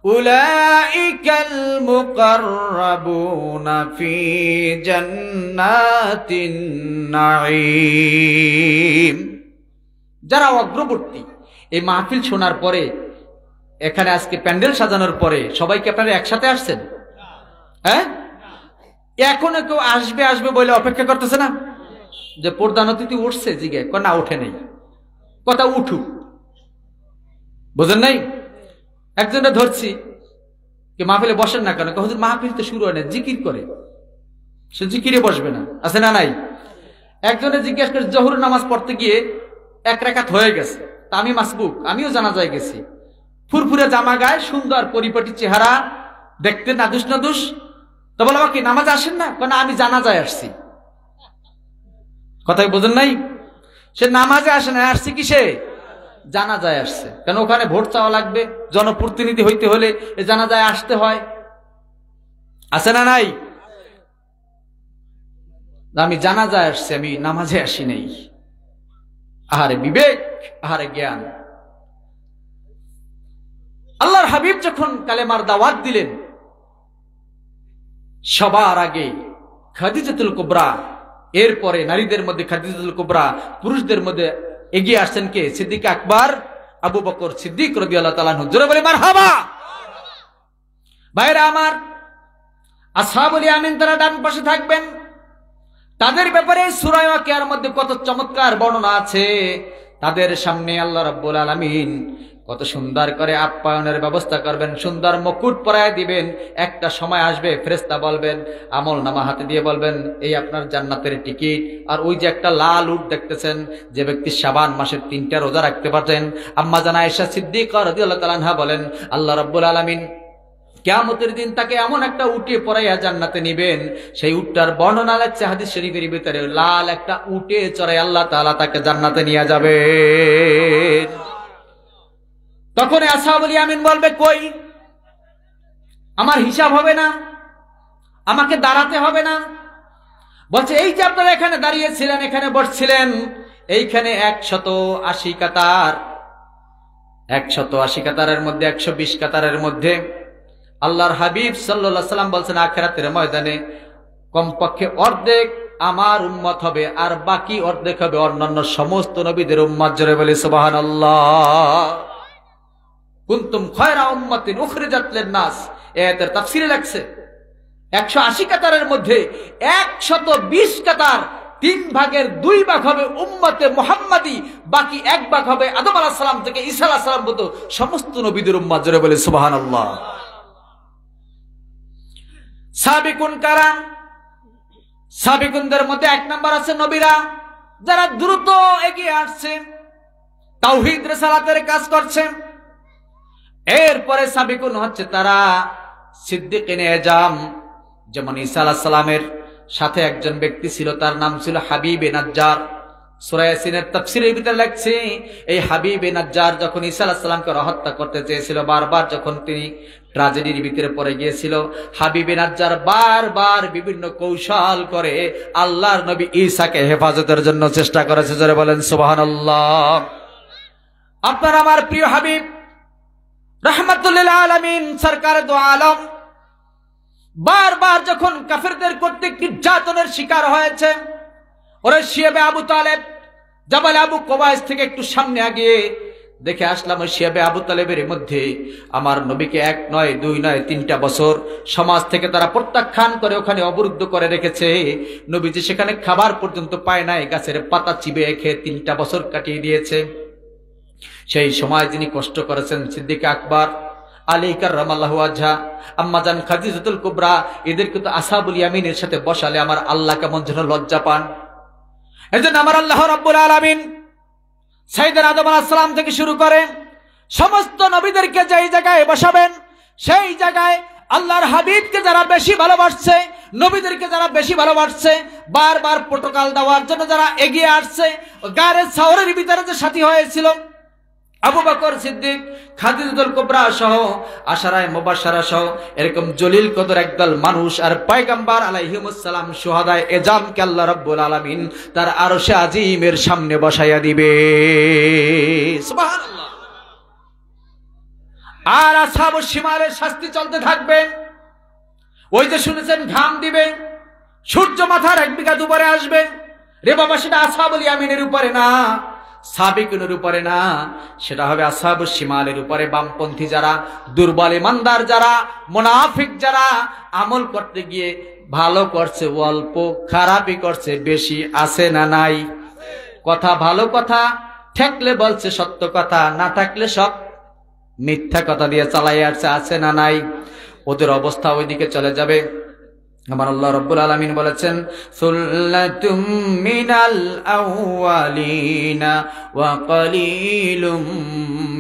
أولئك المقربون في جنات النعيم যারা অগ্রবর্তী এই মাহফিল শোনার পরে এখানে আজকে প্যান্ডেল সাজানোর পরে সবাইকে আপনারা একসাথে আসছেন হ্যাঁ এখনও কেউ আসবে আসবে বলে অপেক্ষা করতেছে না? যে প্রধান অতিথি উঠছে জিগে না ওঠে নেই। কথা উঠুক। বুঝেন নাই? একজনে ধরছি মাহফিলে বসেন না কেন? হুজুর, মাহফিল তো শুরু হয় না জিকির করে। সে জিকিরে বসবে না। আছে না নাই? একজনে জিজ্ঞেস করে, জহুর নামাজ পড়তে গিয়ে এক রেখাত হয়ে গেছে, তা আমি মাসবুক, আমিও জানা যায় গেছি। ফুরফুরে জামা গায়ে সুন্দর পরিপাটি চেহারা, দেখতে নাদুস নাদুস তো বলো কি, নামাজ আসেন না? কেন আমি জানা যায় আসছি। কথাই বোঝেন নাই? সে নামাজে আসে না, আসছে কি সে জানা যায় আসছে। কেন, ওখানে ভোট চাওয়া লাগবে, জনপ্রতিনিধি হইতে হলে এ জানা যায় আসতে হয়। আছে না নাই? আমি জানা যায় আসছে, আমি নামাজে আসি নেই। আহারে বিবেক, আহারে জ্ঞান। আল্লাহর হাবিব যখন কালেমার দাওয়াত দিলেন সবার আগে খাদিজাতুল কুবরা, এরপরে নারীদের মধ্যে খাদিজাতুল কুবরা, পুরুষদের মধ্যে এগিয়ে আসছেন কে? সিদ্দিক আকবর, আবু বকর সিদ্দিক রবি আল্লাহ তালা জোরে বলে মার হাবা ভাইরা আমার আসাবলি আমিন তারা ডান পাশে থাকবেন। তাদের ব্যাপারে সুরায় কেয়ার মধ্যে কত চমৎকার বর্ণনা আছে। তাদের সামনে আল্লাহ রব্বুল আলমিন কত সুন্দর করে আপ্যায়নের ব্যবস্থা করবেন, সুন্দর মুকুট পরায় দিবেন, একটা সময় আসবে ফেরেস্তা বলবেন, আমল নামা হাতে দিয়ে বলবেন, এই আপনার জান্নাতের টিকিট। আর ওই যে একটা লাল উট দেখতেছেন, যে ব্যক্তি সাবান মাসের তিনটা রোজা রাখতে পারছেন আম্মা জানা এসা সিদ্দিক রাদিয়াল্লাহু তাআলা বলেন, আল্লাহ রব্বুল আলামিন কেয়ামতের দিন তাকে এমন একটা উটে পরাইয়া জান্নাতে নিবেন। সেই উটটার বর্ণনা লাগছে হাদিস শরীফের ভিতরে, লাল একটা উটে চড়াই আল্লাহ তাআলা তাকে জান্নাতে নিয়ে যাবে। তখন আসাবলি আমিন বলবে, কই? আমার হিসাব হবে না, আমাকে দাঁড়াতে হবে না। বলছে, এই যে আপনারা এখানে দাঁড়িয়েছিলেন, এখানে বসছিলেন, এইখানে একশত আশি কাতার, একশত আশি কাতারের মধ্যে, একশো বিশ কাতারের মধ্যে আল্লাহর হাবিব সাল্লাহ সাল্লাম বলছেন, আখেরাতের ময়দানে কমপক্ষে অর্ধেক আমার উম্মত হবে আর বাকি অর্ধেক হবে অন্যান্য সমস্ত নবীদের উম্মত। জোরে বলে সুবাহান লাগছে 180 কাতারের মধ্যে 120 কাতার তিন ভাগের দুই ভাগ হবে উম্মতে বাকি এক ভাগ হবে থেকে পর্যন্ত সমস্ত নবীদের উম্মত। জোরে বলে, সুবহানাল্লাহ। সাবিকুন কারা? সাবিকুনদের মধ্যে এক নাম্বার আছে নবীরা। যারা দ্রুত এগিয়ে আসছে, তাওহীদ রিসালাতের কাজ করছেন এরপরে সাবিকুন হচ্ছে তারা সিদ্দিকিন এজাম যেমন ঈসা আলাহ সালামের সাথে একজন ব্যক্তি ছিল, তার নাম ছিল হাবিবে নাজ্জার। সুরায়াসিনের তফসিরের ভিতরে লাগছে এই হাবিবে নাজ্জার যখন ঈসা আলাহ সালামকে হত্যা করতে চেয়েছিল, বারবার যখন তিনি ট্রাজেডির ভিতরে পড়ে গিয়েছিল। হাবিবে নাজ্জার বারবার বিভিন্ন কৌশল করে আল্লাহর নবী ঈসাকে হেফাজতের জন্য চেষ্টা করেছে। যারা বলেন, সুবহানাল্লাহ। আপনার আমার প্রিয় হাবিব রহমতুল্লাহ আলমিন, সরকার দো আলম, বারবার যখন কাফেরদের কর্তৃক নির্যাতনের শিকার হয়েছে, ওরে শিয়াবে আবু তালেব, জাবাল আবু কোবাইস থেকে একটু সামনে আগিয়ে দেখে আসলাম ওই শিয়াবে আবু তালেবের মধ্যে। আমার নবীকে এক নয়, দুই নয়, তিনটা বছর সমাজ থেকে তারা প্রত্যাখ্যান করে ওখানে অবরুদ্ধ করে রেখেছে। নবীজি সেখানে খাবার পর্যন্ত পায় নাই, গাছের পাতা চিবে খেয়ে তিনটা বছর কাটিয়ে দিয়েছে। সেই সময় যিনি কষ্ট করেছেন সিদ্দিক আকবর, আলী কার্লাহ আজহা আম্মাজান খাদিজুল কুবরা, এদেরকে তো আসাবুল ইয়ামিনের সাথে বসালে আমার আল্লাহ কেমন যেন লজ্জা পান। এর জন্য আমার আল্লাহ রব্বুল আলমিন সাইদান আদম আলাহাম থেকে শুরু করে সমস্ত নবীদেরকে যেই জায়গায় বসাবেন, সেই জায়গায় আল্লাহর হাবিবকে যারা বেশি ভালোবাসছে, নবীদেরকে যারা বেশি ভালোবাসছে, বারবার প্রোটোকল দেওয়ার জন্য যারা এগিয়ে আসছে গাড়ের শহরের ভিতরে যে সাথী হয়েছিল আবু বাকর সিদ্দিক খাদিজুল কুবরা সহ, আশারায় মুবাশশারা সহ, এরকম জলিল কদর একদল মানুষ আর পয়গম্বর আলাইহিমুস সালাম সুহাদায়ে এজামকে আল্লাহ রাব্বুল আলামিন তার আরশে আজিমের সামনে বসাইয়া দিবে। আর আসাবু শিমালের শাস্তি চলতে থাকবে। ওই যে শুনেছেন, ঘাম দিবে। সূর্য মাথার এক বিঘা দুপারে আসবে। রে বাবা, সেটা আসাবুল ইয়ামিনের উপরে না। সাবিকুনের উপরে না, সেটা হবে আসাবু শিমালের উপরে। বামপন্থী যারা, দুর্বল ইমানদার যারা, মোনাফিক যারা, আমল করতে গিয়ে ভালো করছে, অল্প খারাপই করছে, বেশি আছে না নাই? কথা ভালো কথা, ঠেকলে বলছে সত্য কথা, না থাকলে সব মিথ্যা কথা দিয়ে চালাই আসছে আছে না নাই? ওদের অবস্থা ওইদিকে চলে যাবে। আমার আল্লাহ রব্বুল আলমিন বলেছেন, সুল্লাতুম মিনাল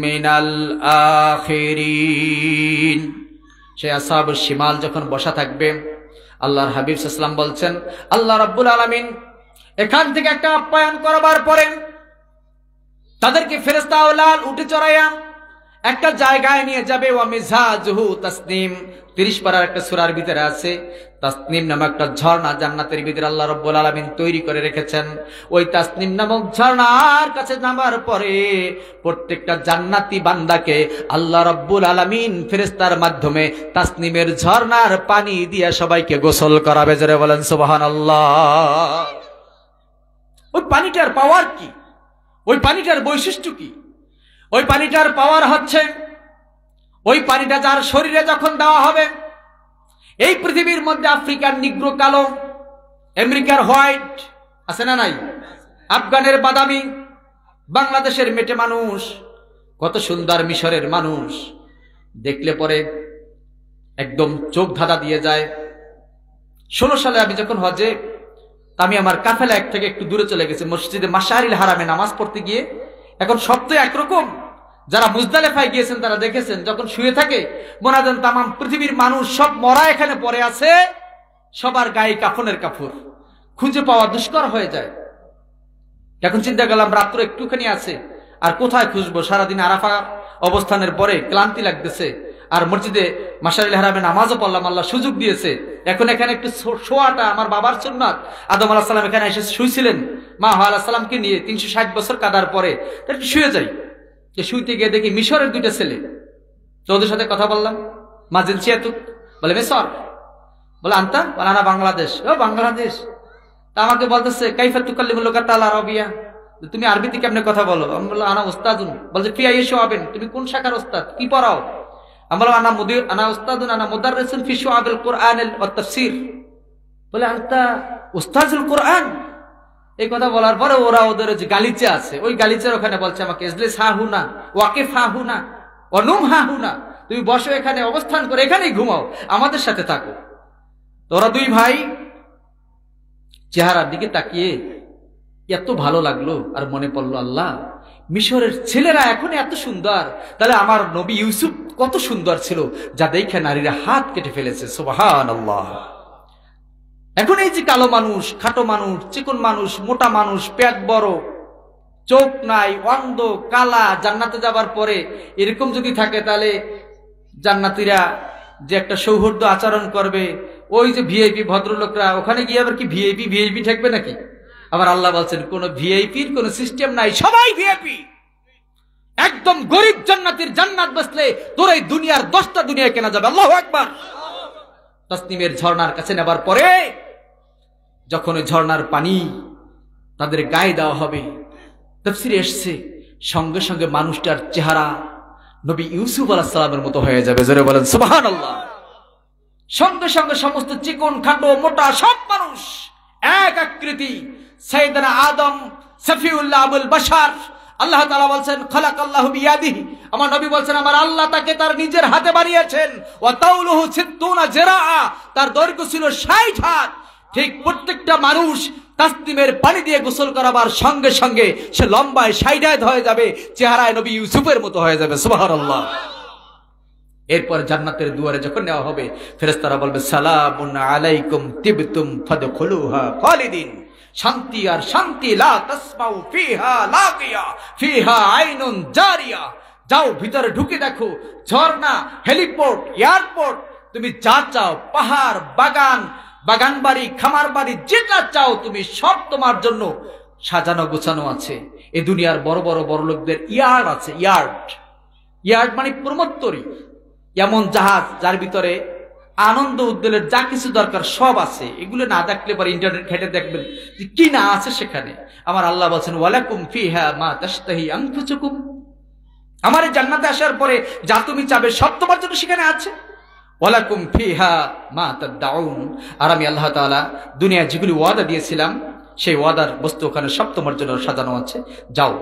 মিনাল আসাব শিমাল যখন বসা থাকবে, আল্লাহর হাবিব সাল্লাম বলছেন, আল্লাহ রব্বুল আলমিন, এখান থেকে একটা আপ্যায়ন করবার পরে তাদেরকে ফেরেস্তা লাল উঠে চড়াইয়া একটা জায়গায় নিয়ে যাবে ও মিজাজহু তাসনিম। তিরিশ পারার একটা সুরার ভিতরে আছে। তাসনিম নামক একটা ঝর্ণা জান্নাতের ভিতরে আল্লাহ রব্বুল আলমিন তৈরি করে রেখেছেন। ওই তাসনিম নামক ঝর্ণার কাছে নামার পরে প্রত্যেকটা জান্নাতি বান্দাকে আল্লাহ রব্বুল আলমিন ফেরেস্তার মাধ্যমে তাসনিমের ঝর্ণার পানি দিয়ে সবাইকে গোসল করাবে। জোরে বলেন সুবাহান আল্লাহ ওই পানিটার পাওয়ার কি? ওই পানিটার বৈশিষ্ট্য কি? ওই পানিটার পাওয়ার হচ্ছে, ওই পানিটা যার শরীরে যখন দেওয়া হবে, এই পৃথিবীর মধ্যে আফ্রিকার নিগ্র কালো, আমেরিকার হোয়াইট, আছে না নাই? আফগানের বাদামি, বাংলাদেশের মেটে মানুষ, কত সুন্দর মিশরের মানুষ। দেখলে পরে একদম চোখ ধাঁধা দিয়ে যায়। ষোলো সালে আমি যখন হজে আমি আমার কাফেলা এক থেকে একটু দূরে চলে গেছে, মসজিদে মাসারিল হারামে নামাজ পড়তে গিয়ে এখন সব তো একরকম যারা মুজদালেফায় গিয়েছেন, তারা দেখেছেন, যখন শুয়ে থাকে মনে দেন তাম পৃথিবীর মানুষ সব মরা এখানে পড়ে আছে, সবার গায়ে কাফনের কাপড় খুঁজে পাওয়া দুষ্কর হয়ে যায়। এখন চিন্তা করলাম, রাত্র একটুখানি আছে, আর কোথায় খুঁজবো? সারাদিন আরাফা অবস্থানের পরে ক্লান্তি লাগতেছে। আর মসজিদে মাসারিল হারামে নামাজও পড়লাম, আল্লাহ সুযোগ দিয়েছে। এখন এখানে একটু শোয়াটা আমার বাবার সুন্নাত। আদম আলাহ সাল্লাম এখানে এসে শুয়েছিলেন মা আল্লাহ সাল্লামকে নিয়ে তিনশো ষাট বছর কাদার পরে। একটু শুয়ে যাই। যে শুইতে গিয়ে দেখি মিশরের দুইটা ছেলে। ওদের সাথে কথা বললাম। মাজেন চিয়াতুক বলে মিশর বলে, আনতা? বলে, আনা বাংলাদেশ। ও, বাংলাদেশ। তা আমাকে বলতেছে, কাইফা তুকাল্লিমুল তালা রবিয়া তুমি আরবিতে কেমনে কথা বলো? আমি বললাম, আনা ওস্তাদুন বলছে এসো আবেন তুমি কোন শাখার ওস্তাদ কি পড়াও? আমি বললাম আনা আনা আনা বলে কথা বলার পরে ওরা ওদের যে গালিচা আছে, ওই গালিচার ওখানে বলছে ওয়াকিফ অনুম তুমি বসো এখানে, অবস্থান করে এখানেই ঘুমাও, আমাদের সাথে থাকো। তোরা দুই ভাই চেহারার দিকে তাকিয়ে, এত ভালো লাগল আর মনে পড়ল আল্লাহ। মিশরের ছেলেরা এখন এত সুন্দর। তাহলে আমার নবী ইউসুফ কত সুন্দর ছিল, যা দেখে নারীরা হাত কেটে ফেলেছে সুবাহান আল্লাহ এখন এই যে কালো মানুষ, খাটো মানুষ, চিকন মানুষ, মোটা মানুষ, পেট বড়, চোখ নাই, অন্ধ, কালা, জান্নাতে যাবার পরে এরকম যদি থাকে, তাহলে জান্নাতিরা যে একটা সৌহার্দ্য আচরণ করবে, ওই যে ভিআইপি ভদ্রলোকরা, ওখানে গিয়ে আবার কি ভিআইপি ভিআইপি থাকবে নাকি? আবার আল্লাহ বলছেন, কোন ভিআইপির কোন সিস্টেম নাই, সবাই ভিআইপি একদম গরিব জান্নাতির জান্নাত বসলে তোর এই দুনিয়ার দশটা দুনিয়া কেনা যাবে। আল্লাহ একবার তসনিমের ঝর্নার কাছে নেবার পরে যখন ওই ঝর্ণার পানি তাদের গায়ে দেওয়া হবে, তফসিরে এসছে, সঙ্গে সঙ্গে মানুষটার চেহারা নবী ইউসুফ আলাহ সালামের মতো হয়ে যাবে। জোরে বলেন সুবাহান আল্লাহ সঙ্গে সঙ্গে সমস্ত চিকন, খাটো, মোটা সব মানুষ এক আকৃতি সৈয়দনা আদম সফিউল্লাহ আবুল বাসার আল্লাহ তালা বলছেন খলাক আল্লাহ বিয়াদিহি। আমার নবী বলছেন, আমার আল্লাহ তাকে তার নিজের হাতে বানিয়েছেন। ও তাউলুহু সিদ্দুনা জেরা তার দৈর্ঘ্য ছিল ষাট হাত। ঠিক প্রত্যেকটা মানুষ তাসলিমের পানি দিয়ে গোসল করাবার সঙ্গে সঙ্গে সে লম্বায় সাইডায় হয়ে যাবে, চেহারায় নবী ইউসুফের মতো হয়ে যাবে, সুবহানাল্লাহ। এরপর জান্নাতের দুয়ারে যখন নেওয়া হবে ফেরেস্তারা বলবে, সালামুন আলাইকুম তিবতুম ফাদখুলুহা খালিদিন। শান্তি আর শান্তি, লা জারিয়া। যাও, ভিতরে ঢুকে দেখো, ঝর্ণা, হেলিপোর্ট, এয়ারপোর্ট। তুমি যা চাও, পাহাড়, বাগান বাগান বাড়ি, খামার বাড়ি, যেটা চাও তুমি সব তোমার জন্য সাজানো গোছানো আছে। এ দুনিয়ার বড় বড় বড় লোকদের ইয়ার্ড আছে, ইয়ার্ড। ইয়ার্ড মানে প্রমোত্তরী। এমন জাহাজ যার ভিতরে আনন্দ উদ্দোলের যা কিছু দরকার সব আছে। এগুলো না দেখলে পরে ইন্টারনেট ঘেটে দেখবেন যে কি না আছে সেখানে। আমার আল্লাহ বলছেন, ওয়ালাকুম ফিহা মা তাশতাহি আনফুসুকুম। আমার জান্নাতে আসার পরে যা তুমি চাবে সব তোমার জন্য সেখানে আছে। ওয়ালাকুম ফিহা মা তাদাউন। আর আমি আল্লাহ তাআলা দুনিয়ায় যেগুলি ওয়াদা দিয়েছিলাম, সেই ওয়াদার বস্তু ওখানে সব তোমার জন্য সাজানো আছে। যাও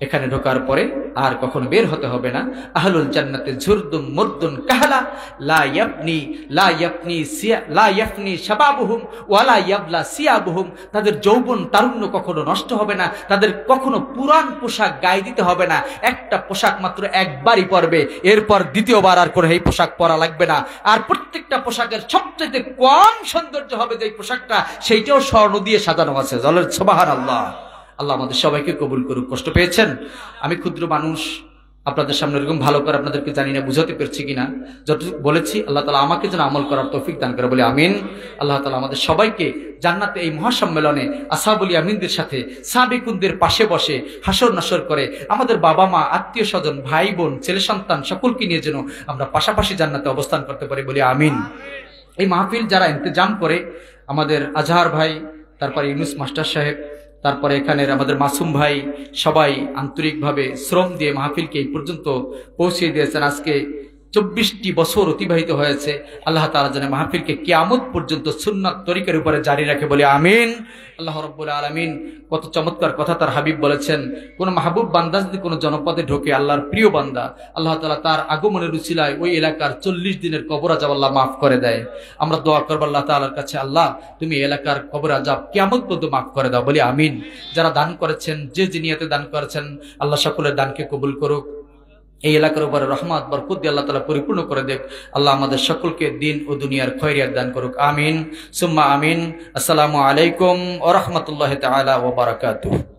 এখানে ঢোকার পরে আর কখনো বের হতে হবে না। আহলুল জান্নাতে ঝুরদুম, মুরদুন, কাহলা, লা ইয়াবনি লা ইয়াবনি সিয়া, লা ইয়াফনি শাবাবুহুম ওয়ালা ইয়াবলা সিয়াবুহুম। তাদের যৌবন তারুণ্য কখনো নষ্ট হবে না। তাদের কখনো পুরান পোশাক গায়ে দিতে হবে না। একটা পোশাক মাত্র একবারই পরবে। এরপর দ্বিতীয়বার আর করে এই পোশাক পরা লাগবে না। আর প্রত্যেকটা পোশাকের সবচেয়ে কম সৌন্দর্য হবে যে পোশাকটা, সেইটাও স্বর্ণ দিয়ে সাজানো আছে। জলের সবাহার আল্লাহ আল্লাহ আমাদের সবাইকে কবুল করুক। কষ্ট পেয়েছেন? আমি ক্ষুদ্র মানুষ। আপনাদের সামনে এরকম ভালো করে আপনাদেরকে জানি না, বুঝাতে পেরেছি কিনা। যতটুকু বলেছি, আল্লাহ তালা আমাকে যেন আমল করার তৌফিক দান করে। বলে আমিন। আল্লাহ তালা আমাদের সবাইকে জান্নাতে এই মহাসম্মেলনে আসাবলি আমিনদের সাথে, সাবিকুনদের পাশে বসে হাসর নাসর করে আমাদের বাবা মা, আত্মীয় স্বজন, ভাই বোন, ছেলে সন্তান সকলকে নিয়ে যেন আমরা পাশাপাশি জান্নাতে অবস্থান করতে পারি। বলি আমিন। এই মাহফিল যারা ইন্তজাম করে, আমাদের আজহার ভাই, তারপরে ইউনুস মাস্টার সাহেব তারপরে এখানের আমাদের মাসুম ভাই সবাই আন্তরিকভাবে শ্রম দিয়ে মাহফিলকে এই পর্যন্ত পৌঁছে দিয়েছেন। আজকে চব্বিশটি বছর অতিবাহিত হয়েছে। আল্লাহ তালা যেন মাহফিলকে কিয়ামত পর্যন্ত সুন্নাত তরিকের উপরে জারি রাখে বলে আমিন। আল্লাহ রব্বুল আলমিন কত চমৎকার কথা তার হাবিব বলেছেন। কোন মাহবুব বান্দা যদি কোনো জনপদে ঢোকে আল্লাহর প্রিয় বান্দা, আল্লাহ তালা তার আগমনের রুচিলায় ওই এলাকার চল্লিশ দিনের কবর আজাব আল্লাহ মাফ করে দেয়। আমরা দোয়া করব আল্লাহ তালার কাছে, আল্লাহ তুমি এলাকার কবর আজাব কিয়ামত পর্যন্ত মাফ করে দাও বলি আমিন। যারা দান করেছেন, যে জিনিয়াতে দান করেছেন, আল্লাহ সকলের দানকে কবুল করুক। এই এলাকার উপরে রহমত বরকুদ্ আল্লাহ তালা পরিপূর্ণ করে দেখ। আল্লাহ আমাদের সকলকে দিন ও দুনিয়ার খৈরিয়ার দান করুক। আমিন। সুম্মা আমিন। আসসালামু আলাইকুম ও রহমতুল্লাহ তালা ও বারাকাতুহ।